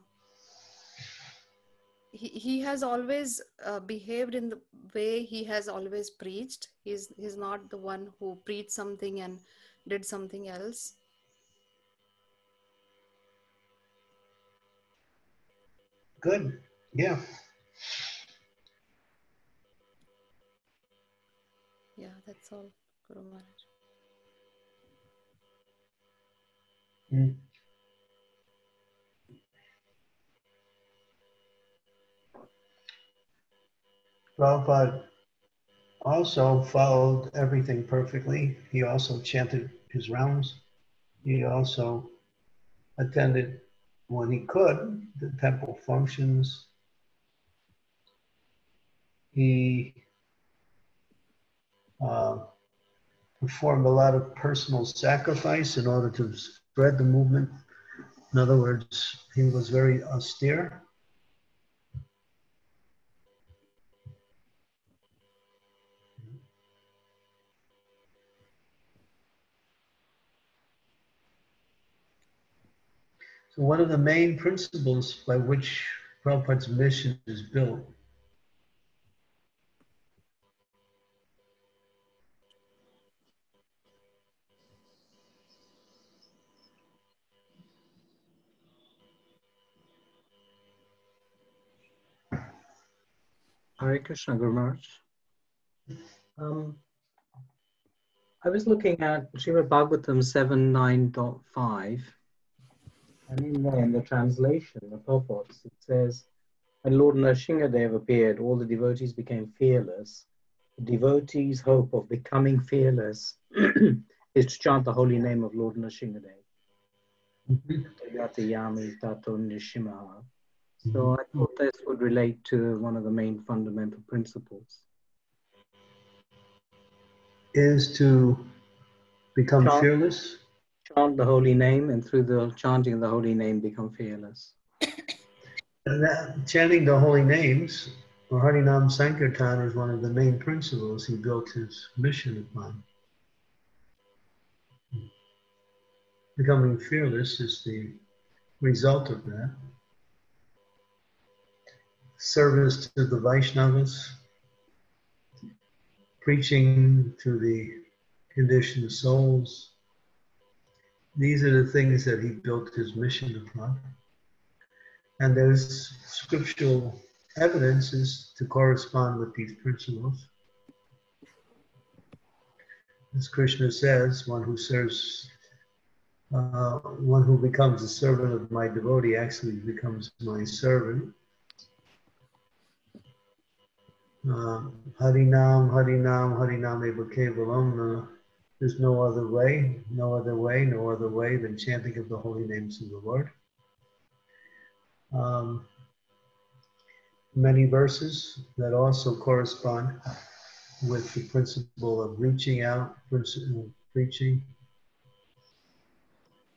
he, he has always uh, behaved in the way he has always preached he's he's not the one who preached something and did something else Good, yeah. yeah that's all Guru Maharaj. Mm. Prabhupada also followed everything perfectly. He also chanted his rounds. He also attended when he could the temple functions. He uh, performed a lot of personal sacrifice in order to spread the movement. In other words, he was very austere. So one of the main principles by which Prabhupada's mission is built Hare Krishna, Guru Maharaj. Um, I was looking at Srimad Bhagavatam 7.9.5 and in there in the translation, the purports, it says, when Lord Nrsimhadev appeared, all the devotees became fearless. The devotees' hope of becoming fearless is to chant the holy name of Lord Tato Nrsimha. So mm-hmm. I thought this would relate to one of the main fundamental principles. is to become Chant. fearless. Chant the holy name, and through the chanting the holy name, become fearless. And that, chanting the holy names, or Harinam Sankirtan, is one of the main principles he built his mission upon. Becoming fearless is the result of that. Service to the Vaishnavas, preaching to the conditioned souls. These are the things that he built his mission upon. And there's scriptural evidences to correspond with these principles. As Krishna says, one who serves, uh, one who becomes a servant of my devotee actually becomes my servant. Uh, Harinam, Harinam, Harinam Eva Kevalam. There's no other way, no other way, no other way than chanting of the holy names of the Lord. Um, many verses that also correspond with the principle of reaching out, preaching.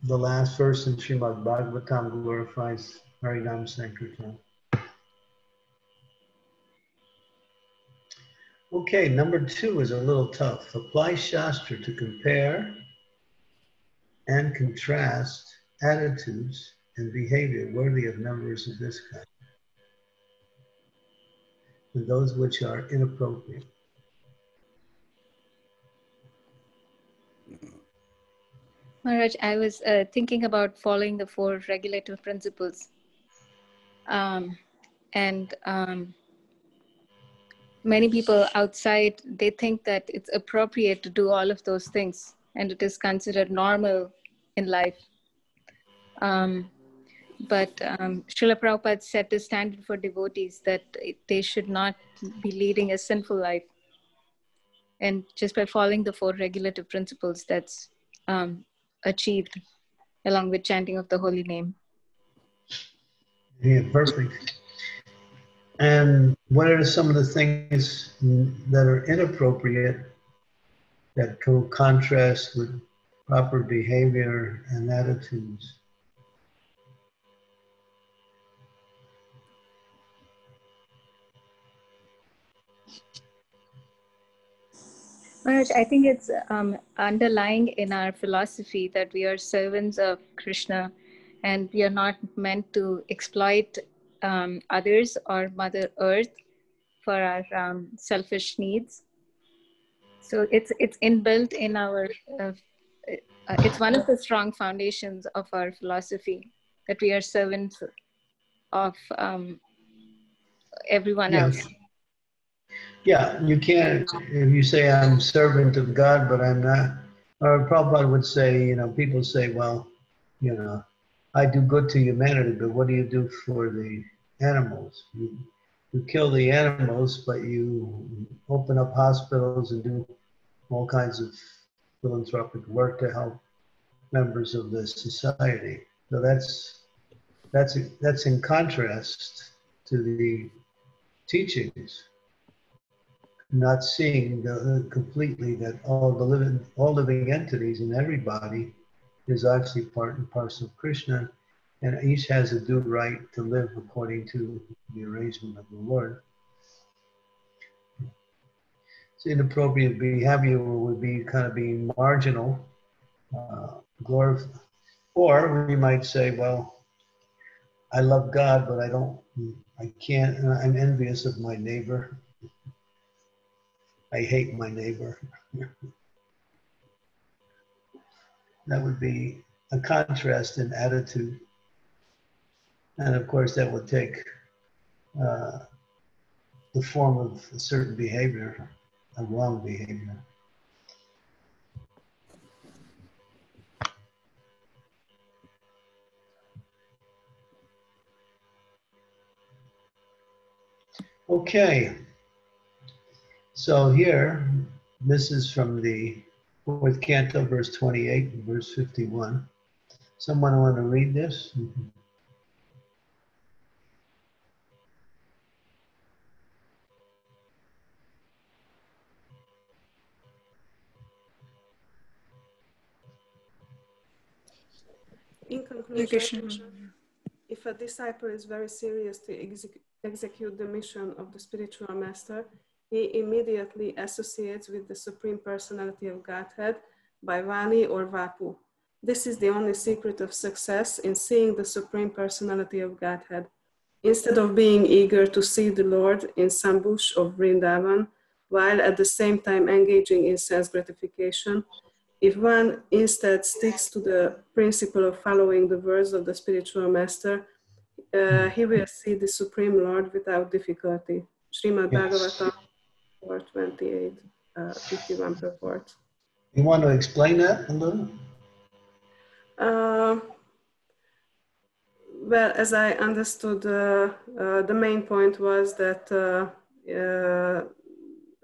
The last verse in Srimad Bhagavatam glorifies Harinam Sankirtan. Okay, number two is a little tough. Apply Shastra to compare and contrast attitudes and behavior worthy of members of this kind with those which are inappropriate. Maharaj, I was uh, thinking about following the four regulative principles. Um, and um, many people outside, they think that it's appropriate to do all of those things and it is considered normal in life. Um, but um, Srila Prabhupada set the standard for devotees that they should not be leading a sinful life. And just by following the four regulative principles, that's um, achieved along with chanting of the holy name. Yeah, perfect. And what are some of the things that are inappropriate that co contrast with proper behavior and attitudes? I think it's um, underlying in our philosophy that we are servants of Krishna and we are not meant to exploit um, others or Mother Earth for our um, selfish needs. So it's it's inbuilt in our. Uh, uh, it's one of the strong foundations of our philosophy that we are servants of um, everyone Yes. else. Yeah, you can't, if you say I'm servant of God, but I'm not, or Prabhupada would say, you know, people say, well, you know, I do good to humanity, but what do you do for the animals? You, you kill the animals, but you open up hospitals and do all kinds of philanthropic work to help members of the society. So that's that's that's in contrast to the teachings not seeing the, completely that all the living all living entities and everybody is actually part and parcel of Krishna, and each has a due right to live according to the arrangement of the Lord. It's inappropriate behavior would be kind of being marginal, uh, or we might say, well, I love God, but I don't, I can't, I'm envious of my neighbor. I hate my neighbor. that would be a contrast in attitude. And of course, that would take uh, the form of a certain behavior, a wrong behavior. Okay. So here, this is from the fourth canto, verse 28 and verse 51. Someone want to read this? In conclusion, if a disciple is very serious to exec- execute the mission of the spiritual master, he immediately associates with the Supreme Personality of Godhead by Vani or Vapu. This is the only secret of success in seeing the Supreme Personality of Godhead. Instead of being eager to see the Lord in some bush of Vrindavan, while at the same time engaging in sense gratification, if one instead sticks to the principle of following the words of the spiritual master, uh, he will see the Supreme Lord without difficulty. Srimad Yes. Bhagavatam 428, uh, 51 purport. You want to explain that a little? Uh, well, as I understood, uh, uh, the main point was that uh, uh,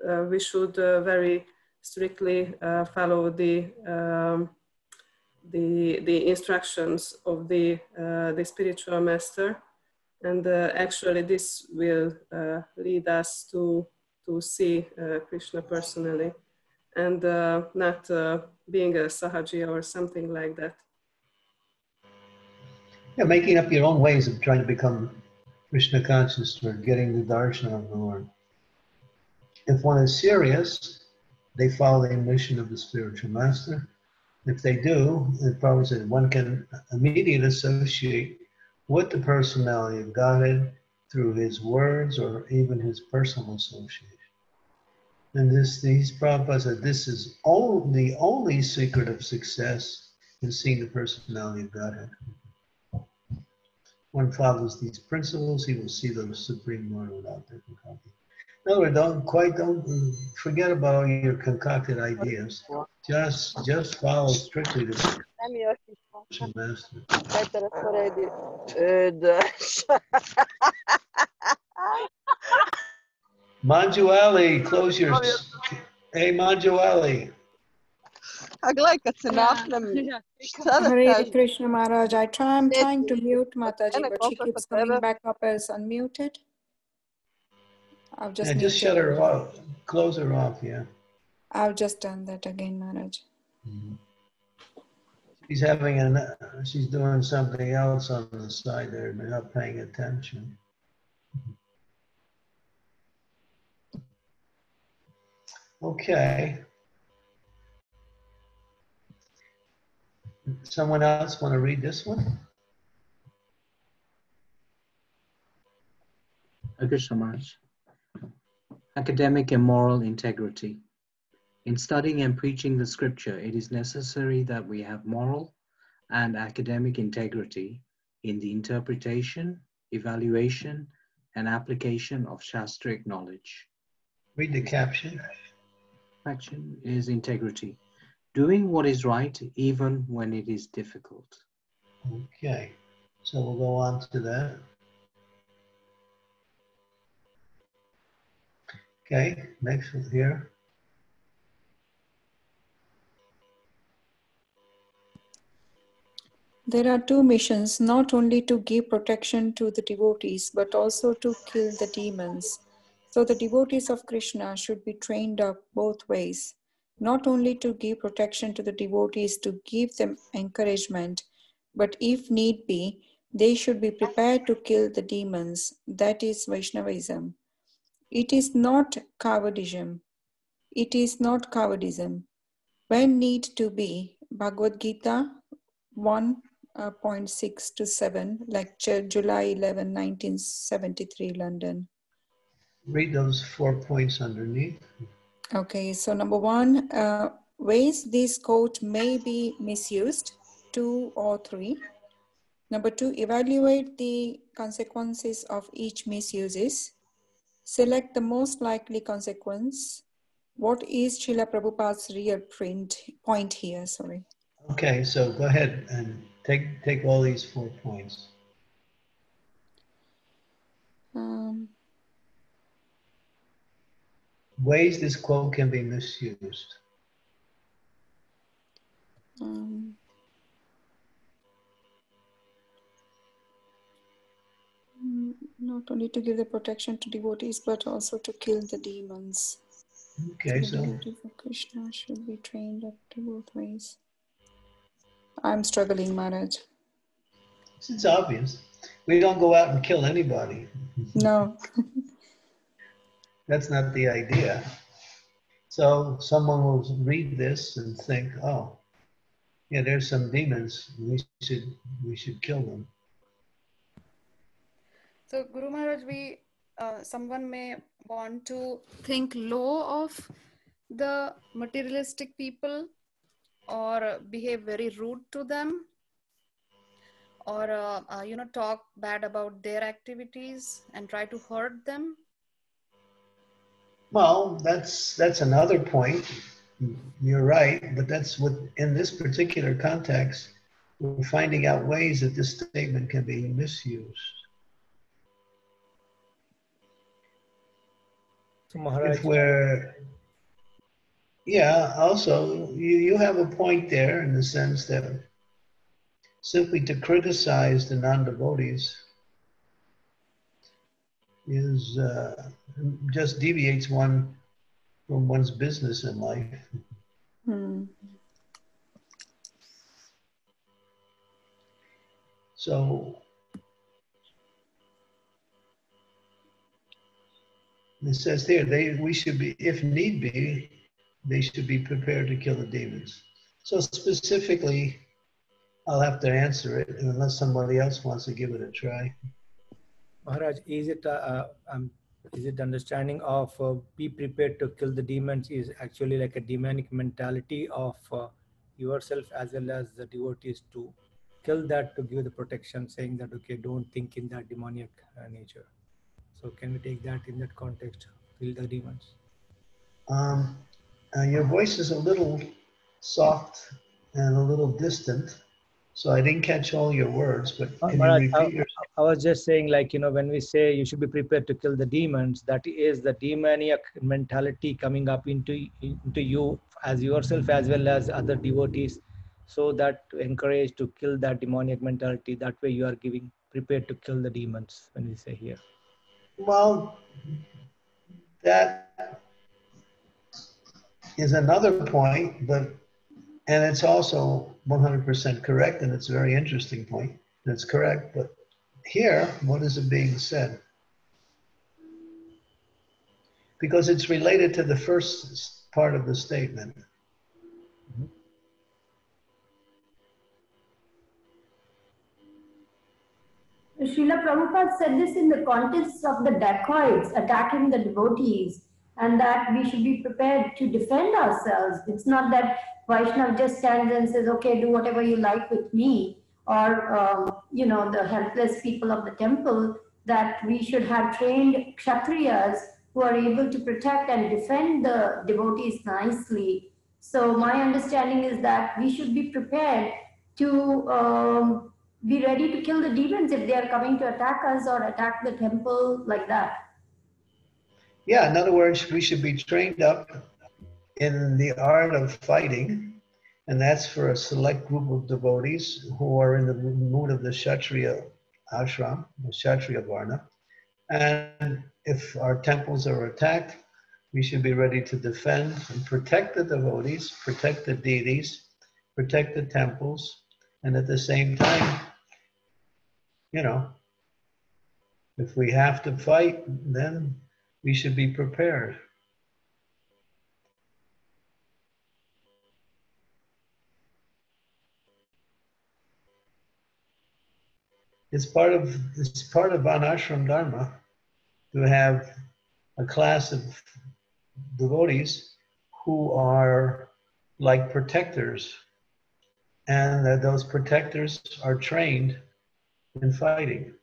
uh, we should uh, very strictly uh, follow the um, the the instructions of the uh, the spiritual master, and uh, actually this will lead us to to see Krishna personally, and not being a sahaji or something like that. Yeah, making up your own ways of trying to become Krishna conscious or getting the darshan of the Lord. If one is serious, they follow the mission of the spiritual master. If they do, the Prabhupada said one can immediately associate with the personality of Godhead through his words or even his personal association. And this, these Prabhupada said this is all, the only secret of success in seeing the personality of Godhead one follows these principles, he will see the Supreme Lord without difficulty. In other words, don't quite don't mm, forget about all your concocted ideas. Just just follow strictly the Nem jött is Mission Master. Egyszer akkor egy ödös. Manjuali, close your. Hey, Manjuali. I'd like it enough. Nem Hare Krishna Maharaj, I try, I'm trying to mute Mataji, but she keeps coming back up as unmuted. I've just Yeah, just shut her off. Close her off. Yeah. I've just done that again, Maharaj. Mm-hmm. She's having an. She's doing something else on the side there. They're not paying attention. Okay. Someone else want to read this one? Krishna Maharaj. Academic and moral integrity. In studying and preaching the scripture, it is necessary that we have moral and academic integrity in the interpretation, evaluation, and application of Shastric knowledge. Read the caption. Action is integrity, doing what is right even when it is difficult. Okay. So we'll go on to that. Okay, next one here. There are two missions, not only to give protection to the devotees, but also to kill the demons. So the devotees of Krishna should be trained up both ways, not only to give protection to the devotees to give them encouragement, but if need be, they should be prepared to kill the demons. That is Vaishnavism. It is not cowardism. It is not cowardism. When need to be, Bhagavad Gita 1.6 to 7, lecture July 11, 1973, London. Read those four points underneath. Okay, so number one, uh, ways this quote may be misused, two or three. Number two, evaluate the consequences of each misuses. Select the most likely consequence. What is Srila Prabhupada's real print point here? Sorry. Okay, so go ahead and take take all these four points. Um, Ways this quote can be misused. um, not only to give the protection to devotees, but also to kill the demons. Okay, The so devotees Krishna should be trained up to both ways. I'm struggling, Maharaj. it's obvious. We don't go out and kill anybody. No. That's not the idea. So someone will read this and think, oh, yeah, there's some demons. We should we should kill them. So, Guru Maharaj, we uh, someone may want to think low of the materialistic people or behave very rude to them or uh, uh, you know talk bad about their activities and try to hurt them Well, that's that's another point. You're right, but that's what in this particular context, we're finding out ways that this statement can be misused. So Maharaj, If we're yeah, also you, you have a point there in the sense that simply to criticize the non-devotees is uh, just deviates one from one's business in life. Hmm. So it says there they we should be if need be they should be prepared to kill the demons. So specifically, I'll have to answer it unless somebody else wants to give it a try. Maharaj, is it uh, uh, um, is it understanding of uh, be prepared to kill the demons is actually like a demonic mentality of uh, yourself as well as the devotees to kill that to give the protection, saying that okay, don't think in that demoniac nature. So can we take that in that context? Kill the demons. Um, uh, your voice is a little soft and a little distant. So I didn't catch all your words, but can Maharaj, you I, repeat your? I was just saying, like, you know, when we say you should be prepared to kill the demons, that is the demoniac mentality coming up into, into you as yourself as well as other devotees. So that to encourage to kill that demoniac mentality. That way you are giving prepared to kill the demons when we say here. Well, that is another point, but and it's also 100% correct, and it's a very interesting point. That's correct, but here, what is it being said? Because it's related to the first part of the statement. Mm-hmm. Srila Prabhupada said this in the context of the dacoits attacking the devotees and that we should be prepared to defend ourselves. It's not that Vaishnav just stands and says, okay, do whatever you like with me, or, um, you know, the helpless people of the temple, that we should have trained Kshatriyas who are able to protect and defend the devotees nicely. So my understanding is that we should be prepared to um, be ready to kill the demons if they are coming to attack us or attack the temple like that. Yeah, in other words, we should be trained up in the art of fighting, and that's for a select group of devotees who are in the mood of the Kshatriya ashram, the Kshatriya Varna. And if our temples are attacked, we should be ready to defend and protect the devotees, protect the deities, protect the temples, and at the same time, you know, if we have to fight, then we should be prepared. It's part of it's part of Varnashram Dharma to have a class of devotees who are like protectors, and that those protectors are trained in fighting.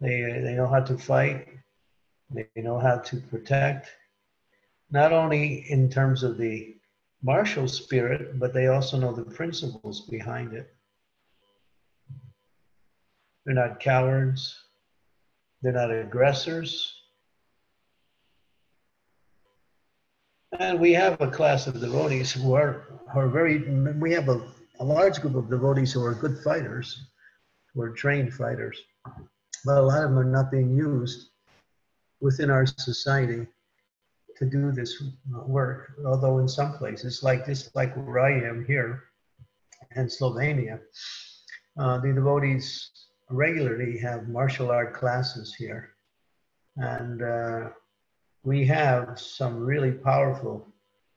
They, they know how to fight, they know how to protect, not only in terms of the martial spirit, but they also know the principles behind it. They're not cowards, they're not aggressors. And we have a class of devotees who are, who are very, we have a, a large group of devotees who are good fighters, who are trained fighters but a lot of them are not being used within our society to do this work. Although in some places, like this, like where I am here in Slovenia, uh, the devotees regularly have martial art classes here. And uh, we have some really powerful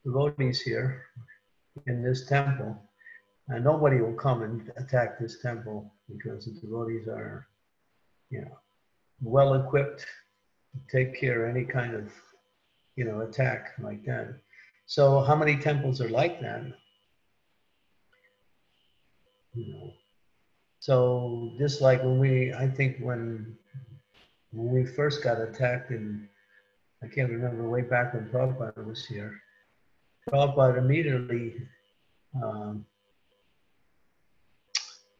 devotees here in this temple. And nobody will come and attack this temple because the devotees are you know, well equipped to take care of any kind of, you know, attack like that. So how many temples are like that? You know, so just like when we, I think when when we first got attacked in, I can't remember way back when Prabhupada was here. Prabhupada immediately um,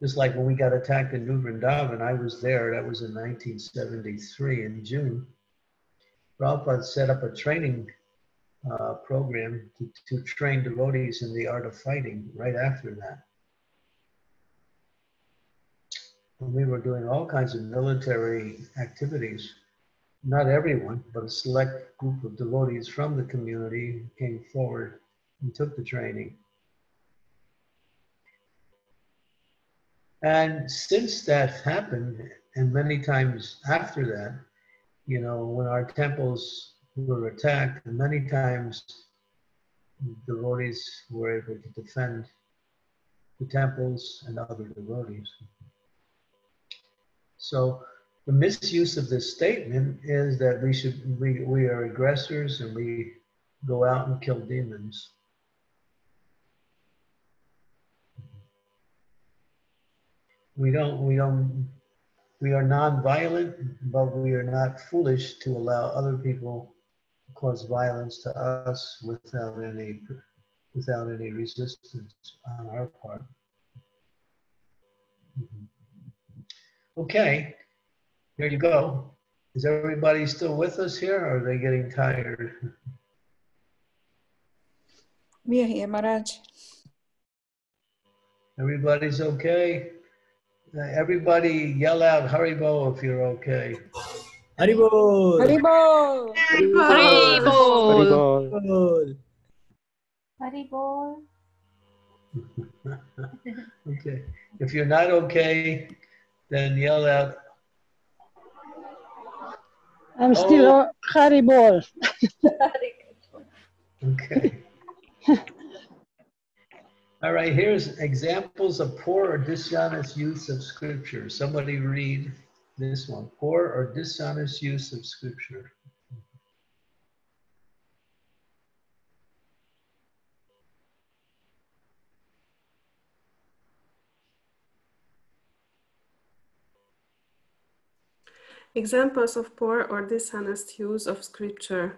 just like when we got attacked in New Vrindavan, I was there, that was in 1973 in June. Prabhupada set up a training uh, program to, to train devotees in the art of fighting right after that. And we were doing all kinds of military activities. Not everyone, but a select group of devotees from the community came forward and took the training. And since that happened, and many times after that, you know, when our temples were attacked, and many times devotees were able to defend the temples and other devotees. So the misuse of this statement is that we should we, we are aggressors and we go out and kill demons. We don't we don't we are non-violent but we are not foolish to allow other people to cause violence to us without any without any resistance on our part. Mhm. Okay, here you go. Is everybody still with us here or are they getting tired? We are here, Maharaj. Everybody's okay? Everybody yell out Haribol if you're okay. Haribol! Haribol! Haribol! Haribol! Haribol. Okay. If you're not okay, then yell out. I'm still Oh. oh. Haribol. Okay. All right, here's examples of poor or dishonest use of scripture. Somebody read this one. Poor or dishonest use of scripture. Examples of poor or dishonest use of scripture.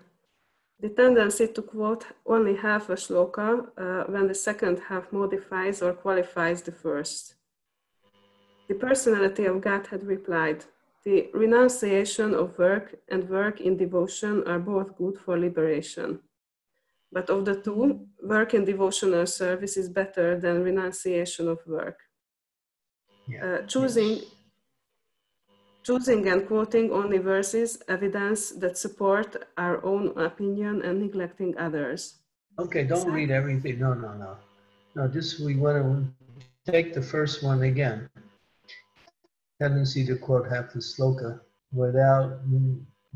The tendency to quote only half a shloka uh, when the second half modifies or qualifies the first. The personality of God had replied, The renunciation of work and work in devotion are both good for liberation. But of the two, work in devotional service is better than renunciation of work. Uh, choosing choosing and quoting only verses evidence that support our own opinion and neglecting others. Okay, don't read everything. No, no, no. No, just we want to take the first one again. Tendency to quote half the sloka without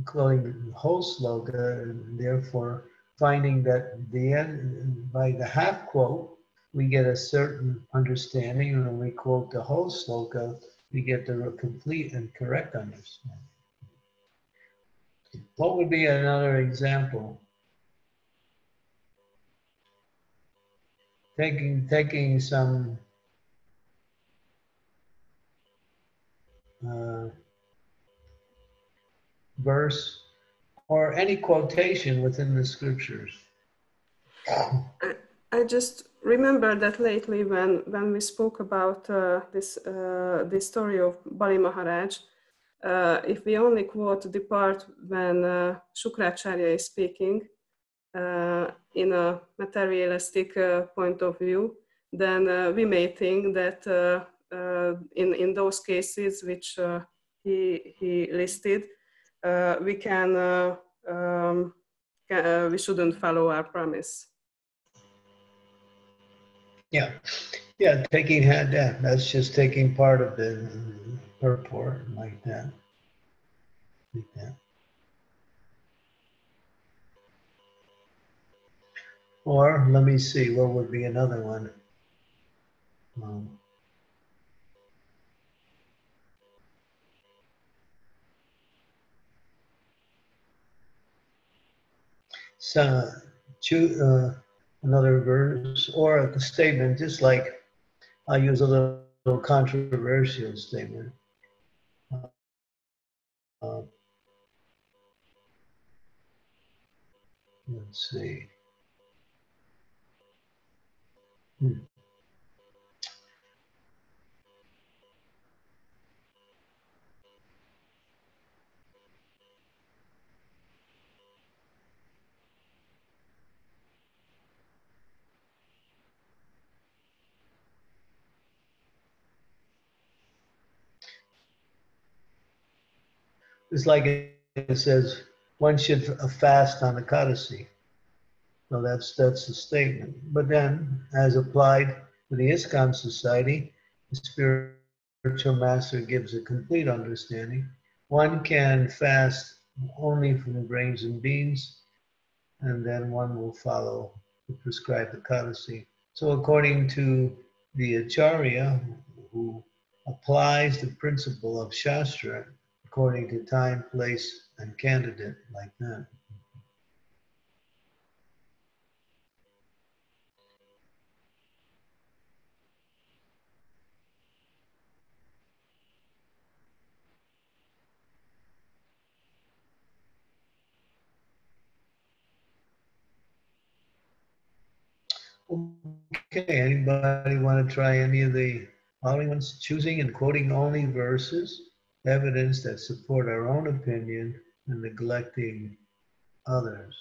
quoting the whole sloka, and therefore finding that the end by the half quote we get a certain understanding, and when we quote the whole sloka, we get the complete and correct understanding. What would be another example? taking taking some uh, verse or any quotation within the scriptures. I, I just remember that lately when, when we spoke about uh, this, uh, story of Bali Maharaj, uh, if we only quote the part when uh, Shukracharya is speaking uh, in a materialistic uh, point of view, then uh, we may think that in, in those cases which he, he listed, we can, um, ca- uh, we shouldn't follow our promise. Yeah, yeah, taking that. That's just taking part of the purport like that. Like that. Or let me see, what would be another one? Um, so, choo- uh, another verse or a statement, just like I use a little, controversial statement. Uh, let's see. Hmm. It's like it says one should fast on a Ekadasi. So that's that's the statement. But then, as applied to the ISKCON society, the spiritual master gives a complete understanding. One can fast only from grains and beans, and then one will follow the prescribed Ekadasi. So according to the Acharya, who applies the principle of Shastra according to time, place, and candidate like that. Okay, anybody want to try any of the following ones? Choosing and quoting only verses, evidence that support our own opinion, and neglecting others.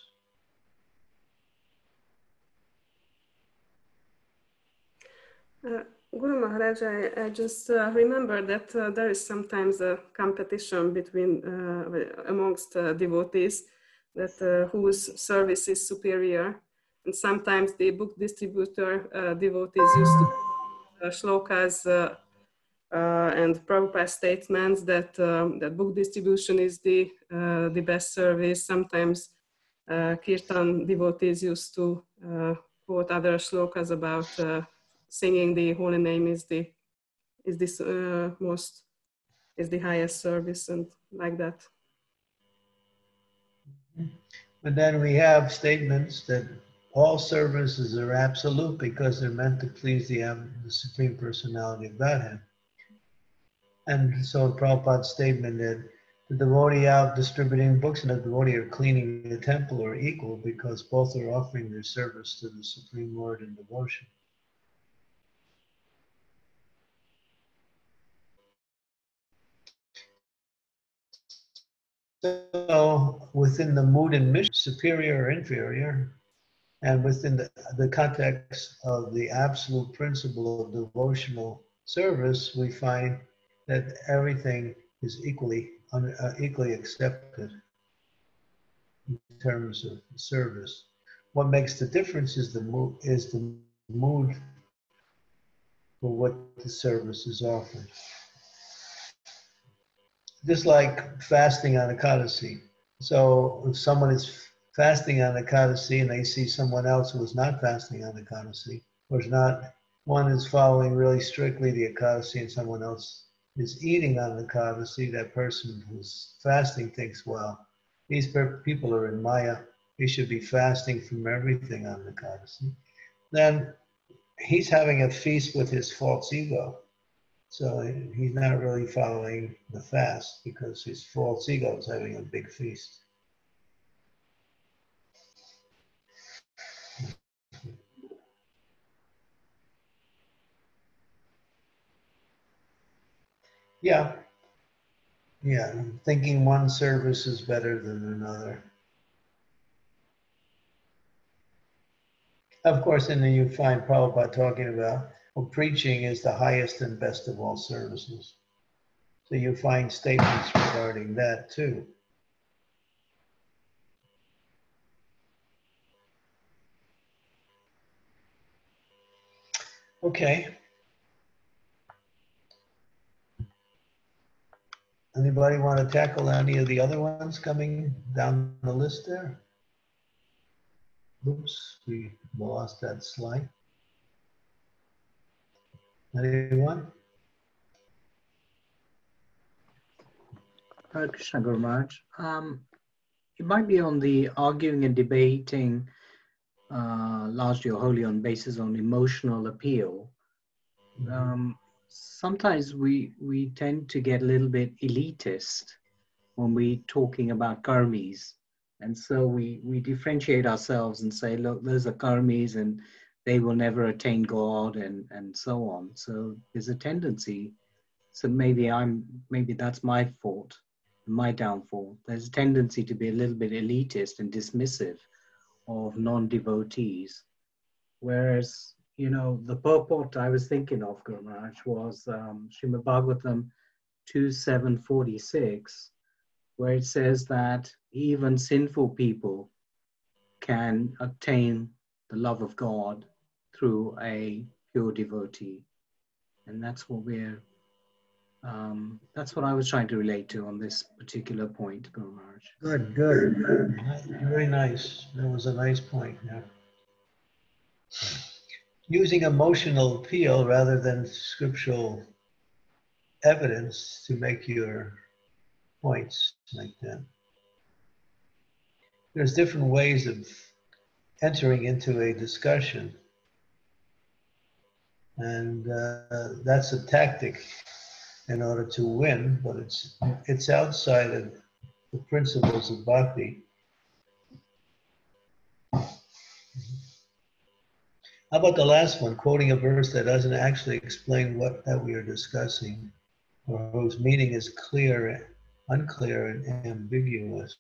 Uh, Guru Maharaj, I, I just uh, remember that uh, there is sometimes a competition between uh, amongst uh, devotees that uh, whose service is superior, and sometimes the book distributor devotees used to uh, shlokas and Prabhupada statements that um, that book distribution is the the best service. Sometimes kirtan devotees used to quote other shlokas about singing the holy name is the is this uh, most is the highest service and like that but then we have statements that all services are absolute because they're meant to please the, um, the supreme personality of godhead and so Prabhupada's statement that the devotee out distributing books and the devotee are cleaning the temple are equal because both are offering their service to the Supreme Lord in devotion. So within the mood and mission, superior or inferior, and within the, the context of the absolute principle of devotional service, we find that everything is equally uh, equally accepted in terms of service. What makes the difference is the mood is the mood for what the service is offered just like fasting on Ekadasi. So if someone is fasting on Ekadasi and they see someone else who is not fasting on Ekadasi, or is not, one is following really strictly the Ekadasi and someone else is eating on Ekadasi, that person who's fasting thinks, well, these people are in Maya, he should be fasting from everything on the Ekadasi. Then he's having a feast with his false ego. So he's not really following the fast because his false ego is having a big feast. Yeah. Yeah, thinking one service is better than another. Of course, and then you find Prabhupada talking about well, preaching is the highest and best of all services. So you find statements regarding that too. Okay. Anybody want to tackle any of the other ones coming down the list there? Oops, we lost that slide. Anyone? Hare Krishna. Um, it might be on the arguing and debating uh, largely or wholly on basis on emotional appeal. Mm-hmm. Um, sometimes we we tend to get a little bit elitist when we're talking about karmis, and so we we differentiate ourselves and say, look, those are karmis, and they will never attain God and, and so on. So there's a tendency. So maybe I'm maybe that's my fault, my downfall. There's a tendency to be a little bit elitist and dismissive of non-devotees. Whereas, you know, the purport I was thinking of, Guru Maharaj, was um, Srimad Bhagavatam 2746, where it says that even sinful people can obtain the love of God through a pure devotee. And that's what we're, um, that's what I was trying to relate to on this particular point, Guru Maharaj. Good, good. Very nice. That was a nice point. Yeah. Using emotional appeal rather than scriptural evidence to make your points like that. There's different ways of entering into a discussion. And uh, that's a tactic in order to win, but it's, it's outside of the principles of bhakti. How about the last one, quoting a verse that doesn't actually explain what that we are discussing, or whose meaning is clear, unclear, and ambiguous?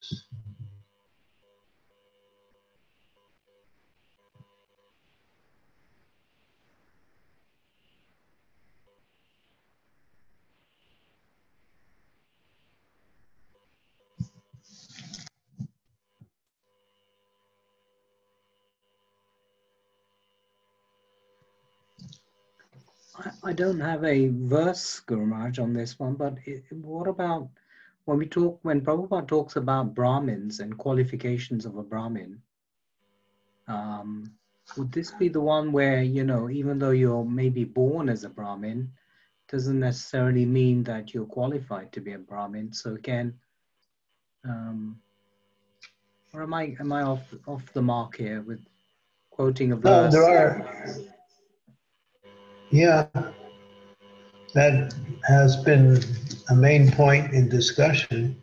I, don't have a verse, Guru Maharaj, on this one, but it, what about when we talk, when Prabhupada talks about Brahmins and qualifications of a Brahmin, um, would this be the one where, you know, even though you're maybe born as a Brahmin, doesn't necessarily mean that you're qualified to be a Brahmin. So again, um, or am I am I off off the mark here with quoting a No, verse? there are. Yeah, that has been a main point in discussion.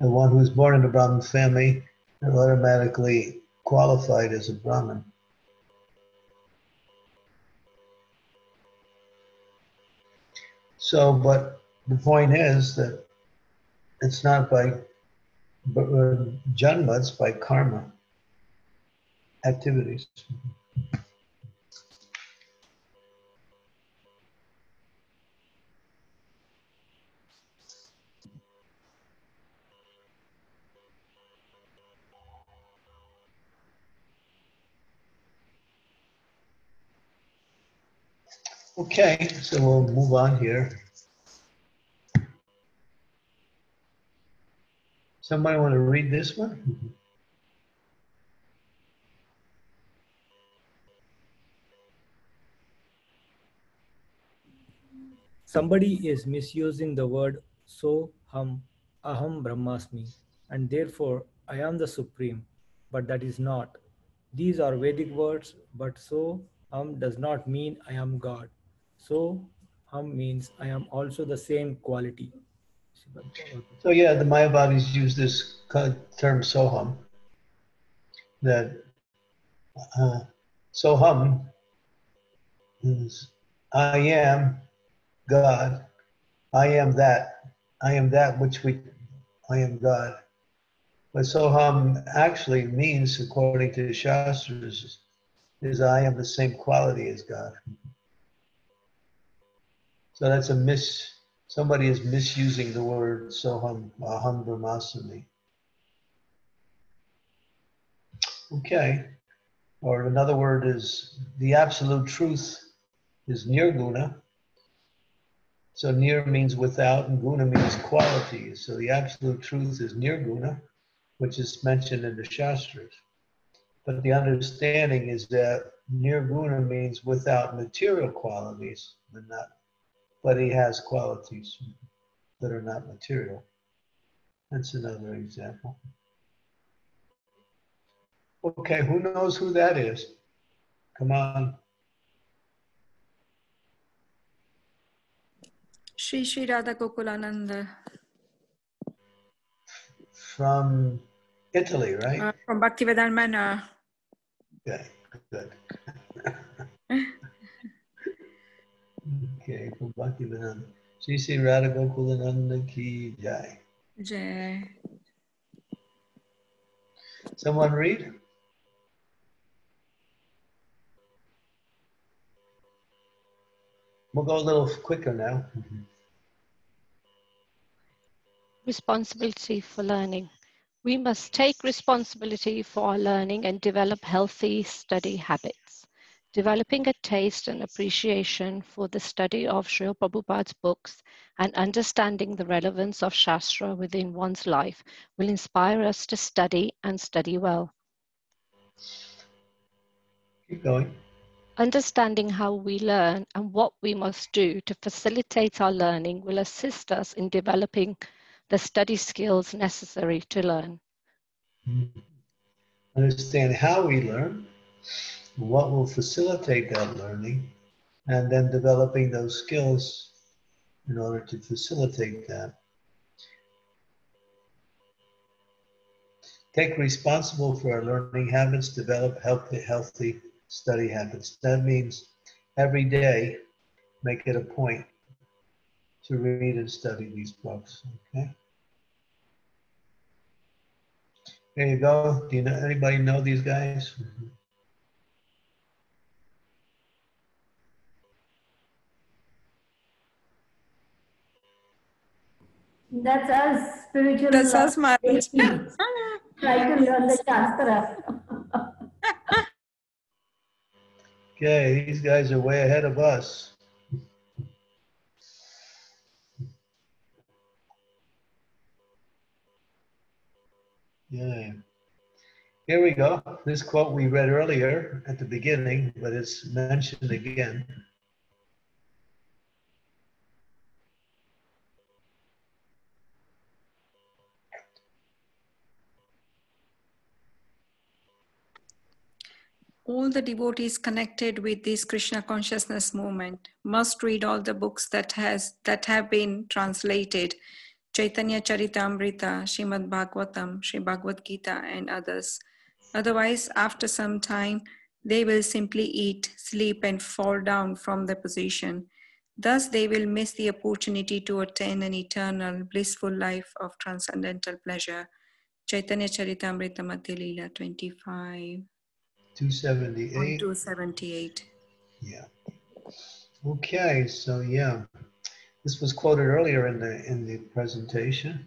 The one who's born in a Brahmin family is automatically qualified as a Brahmin. So, but the point is that it's not by uh, janma, it's by karma activities. Okay, so we'll move on here. Somebody want to read this one? Somebody is misusing the word so hum aham brahmasmi and therefore I am the supreme, but that is not. These are Vedic words, but so hum does not mean I am God. So hum means I am also the same quality. So yeah, the Mayavadis use this term soham. That uh, soham is I am God. I am that. I am that which we. I am God. But soham actually means, according to the Shastras, is I am the same quality as God. So that's a mis. Somebody is misusing the word soham, aham brahmasmi. Okay. Or another word is the absolute truth is nirguna. So nir means without and guna means quality. So the absolute truth is nirguna, which is mentioned in the Shastras. But the understanding is that nirguna means without material qualities, but not but he has qualities that are not material. That's another example. Okay, who knows who that is? Come on. Shri Shri Radha Gokulananda From Italy, right? uh, from Bhaktivedanta Manor. Okay, good. okay, from Bhaktivedanta. Sri Sri Radha Gokulananda ki jai. Jai. Someone read? We'll go a little quicker now. Mm-hmm. Responsibility for learning. We must take responsibility for our learning and develop healthy study habits. Developing a taste and appreciation for the study of Srila Prabhupada's books and understanding the relevance of Shastra within one's life will inspire us to study and study well. Keep going. Understanding how we learn and what we must do to facilitate our learning will assist us in developing the study skills necessary to learn. Hmm. Understand how we learn, what will facilitate that learning, and then developing those skills in order to facilitate that. Take responsible for our learning habits, develop healthy, healthy study habits. That means every day, make it a point to read and study these books. Okay. There you go. Do you know anybody know these guys? Mm-hmm. That's us, spiritual. That's us, Maharaj. Try to learn the Shastra. Okay, these guys are way ahead of us. Yeah. Here we go. This quote we read earlier at the beginning, but it's mentioned again. All the devotees connected with this krishna consciousness movement must read all the books that has that have been translated. Chaitanya charitamrita Shrimad bhagavatam Sri bhagavad gita and others. Otherwise after some time they will simply eat sleep and fall down from their position. Thus they will miss the opportunity to attain an eternal blissful life of transcendental pleasure. Chaitanya charitamrita madhya 25 278. 278. Yeah. Okay, so yeah, this was quoted earlier in the in the presentation.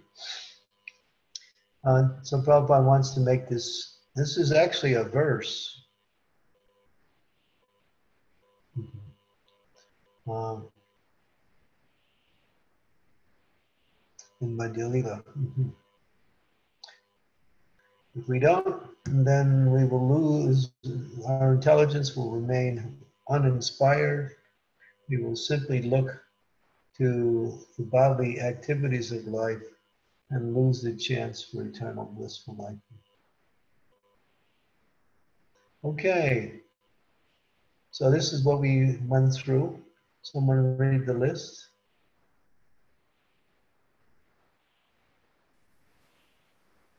Uh, so Prabhupada wants to make this. This is actually a verse. Um, in Madhya Lila. Mhm. If we don't, then we will lose, our intelligence will remain uninspired. We will simply look to the bodily activities of life and lose the chance for eternal blissful life. Okay, so this is what we went through. Someone read the list.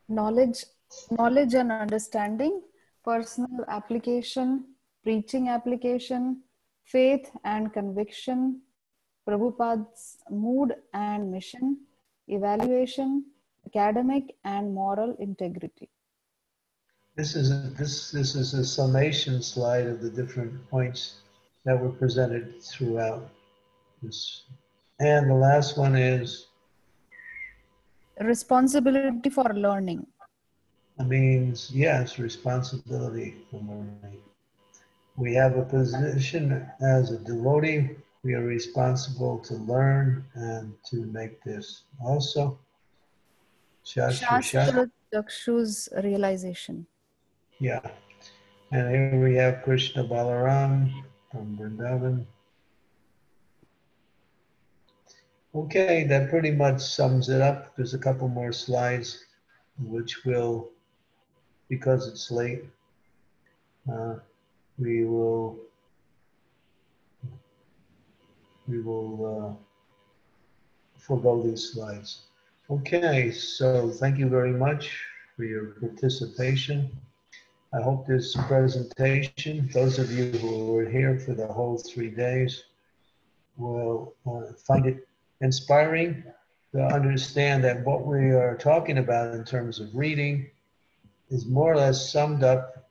knowledge knowledge and understanding personal application preaching application faith and conviction prabhupada's mood and mission evaluation academic and moral integrity This is a, this this is a summation slide of the different points that were presented throughout this. And the last one is responsibility for learning That means, yes, responsibility for learning. We have a position as a devotee. We are responsible to learn and to make this also. Shastra, chakshu's realization Yeah. And here we have Krishna Balaram from Vrindavan. Okay, that pretty much sums it up. There's a couple more slides, which will, because it's late, uh, we will we will uh, forego these slides. Okay, so thank you very much for your participation. I hope this presentation, those of you who were here for the whole three days, will uh, find it inspiring to understand that what we are talking about in terms of reading is more or less summed up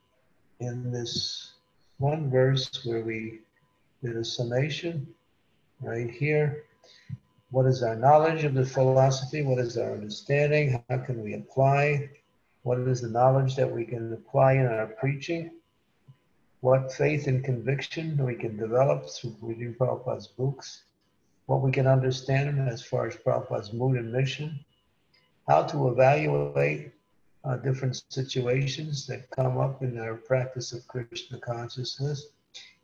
in this one verse where we did a summation right here. What is our knowledge of the philosophy? What is our understanding? How can we apply? What is the knowledge that we can apply in our preaching? What faith and conviction we can develop through reading Prabhupada's books? What we can understand as far as Prabhupada's mood and mission? How to evaluate uh, different situations that come up in our practice of Krishna consciousness,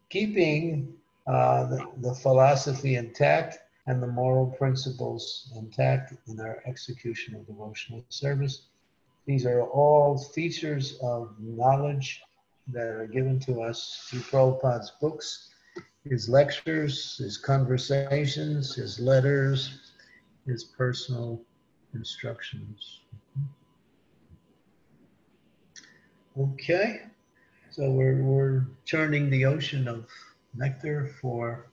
keeping uh, the, the philosophy intact and the moral principles intact in our execution of devotional service. These are all features of knowledge that are given to us through Prabhupada's books, his lectures, his conversations, his letters, his personal instructions. Okay. So we're, we're churning the ocean of nectar for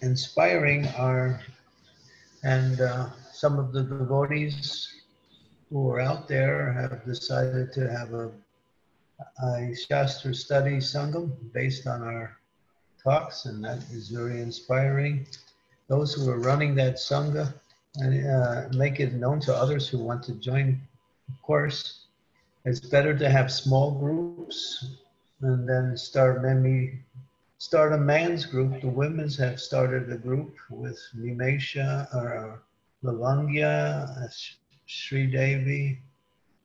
inspiring our, and uh, some of the devotees who are out there have decided to have a, a Shastra study Sangam based on our talks, and that is very inspiring. Those who are running that Sangha and uh, make it known to others who want to join, of course. It's better to have small groups and then start maybe start a man's group. The women's have started a group with Nimisha or Lavanya, Sri Devi.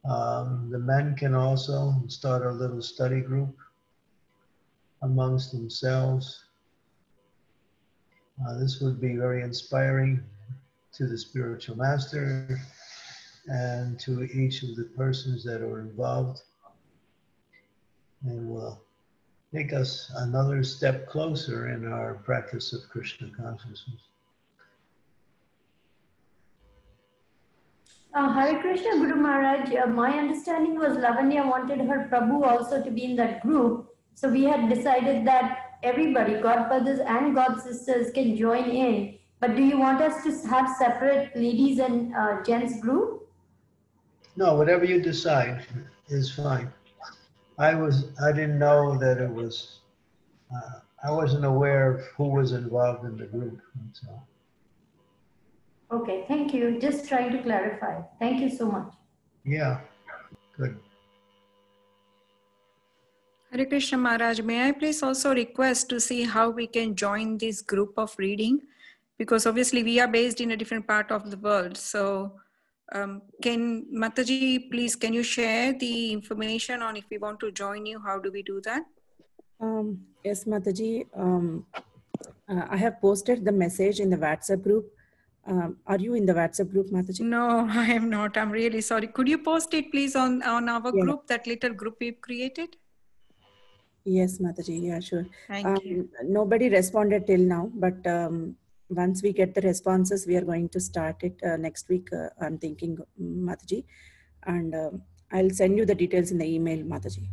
Um, the men can also start a little study group amongst themselves. Uh, this would be very inspiring to the spiritual master and to each of the persons that are involved and will take us another step closer in our practice of Krishna consciousness. Uh, Hare Krishna Guru Maharaj, uh, my understanding was Lavanya wanted her Prabhu also to be in that group. So we had decided that everybody, godfathers and god sisters, can join in. But do you want us to have separate ladies and uh, gents group? No, whatever you decide is fine. I was, I didn't know that it was, uh, I wasn't aware of who was involved in the group. So. Okay, thank you. Just trying to clarify. Thank you so much. Yeah, good. Hare Krishna Maharaj, may I please also request to see how we can join this group of reading? Because obviously we are based in a different part of the world. So um, can Mataji, please, can you share the information on if we want to join you, how do we do that? Um, yes, Mataji, um, uh, I have posted the message in the WhatsApp group. Um, are you in the WhatsApp group, Mataji? No, I am not. I'm really sorry. Could you post it, please, on, on our Yeah. group, that little group we've created? Yes, Mataji, yeah, sure. Thank um, you. Nobody responded till now, but um, once we get the responses, we are going to start it uh, next week. Uh, I'm thinking, Mataji, and um, I'll send you the details in the email, Mataji.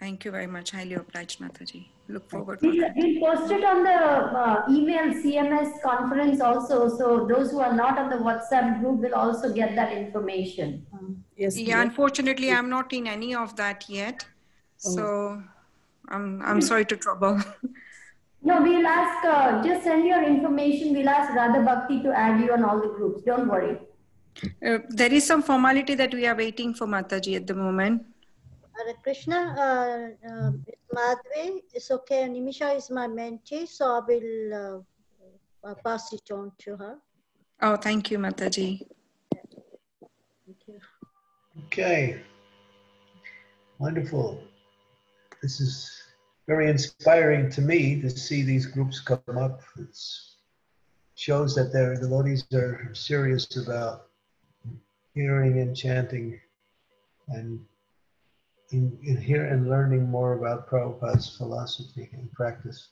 Thank you very much. Highly obliged, Mataji. Look forward to We'll, that. we'll post it on the uh, email CMS conference also. So those who are not on the WhatsApp group will also get that information. Yes. Yeah, unfortunately, I'm not in any of that yet. Oh. So I'm, I'm sorry to trouble. No, we'll ask, uh, just send your information. We'll ask Radha Bhakti to add you on all the groups. Don't worry. Uh, there is some formality that we are waiting for Mataji at the moment. Hare Krishna, uh, uh, it's Madhve. It's okay. Nimisha is my mentee, so I will uh, uh, pass it on to her. Oh, thank you, Mataji. Thank you. Okay. Wonderful. This is very inspiring to me to see these groups come up. It shows that their devotees are serious about hearing and chanting and in, in here and learning more about Prabhupada's philosophy and practice.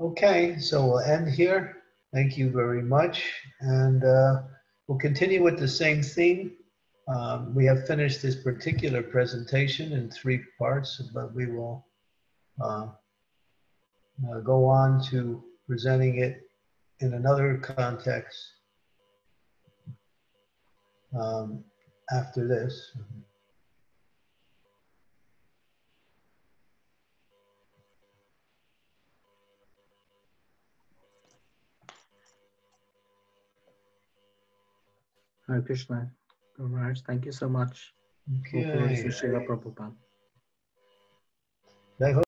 Okay, so we'll end here. Thank you very much. And uh, we'll continue with the same theme. Um, we have finished this particular presentation in three parts, but we will uh, uh, go on to presenting it in another context um, after this. Hare Krishna. Guru Maharaj, thank you so much. Okay. Gopal Srila Prabhupada. I hope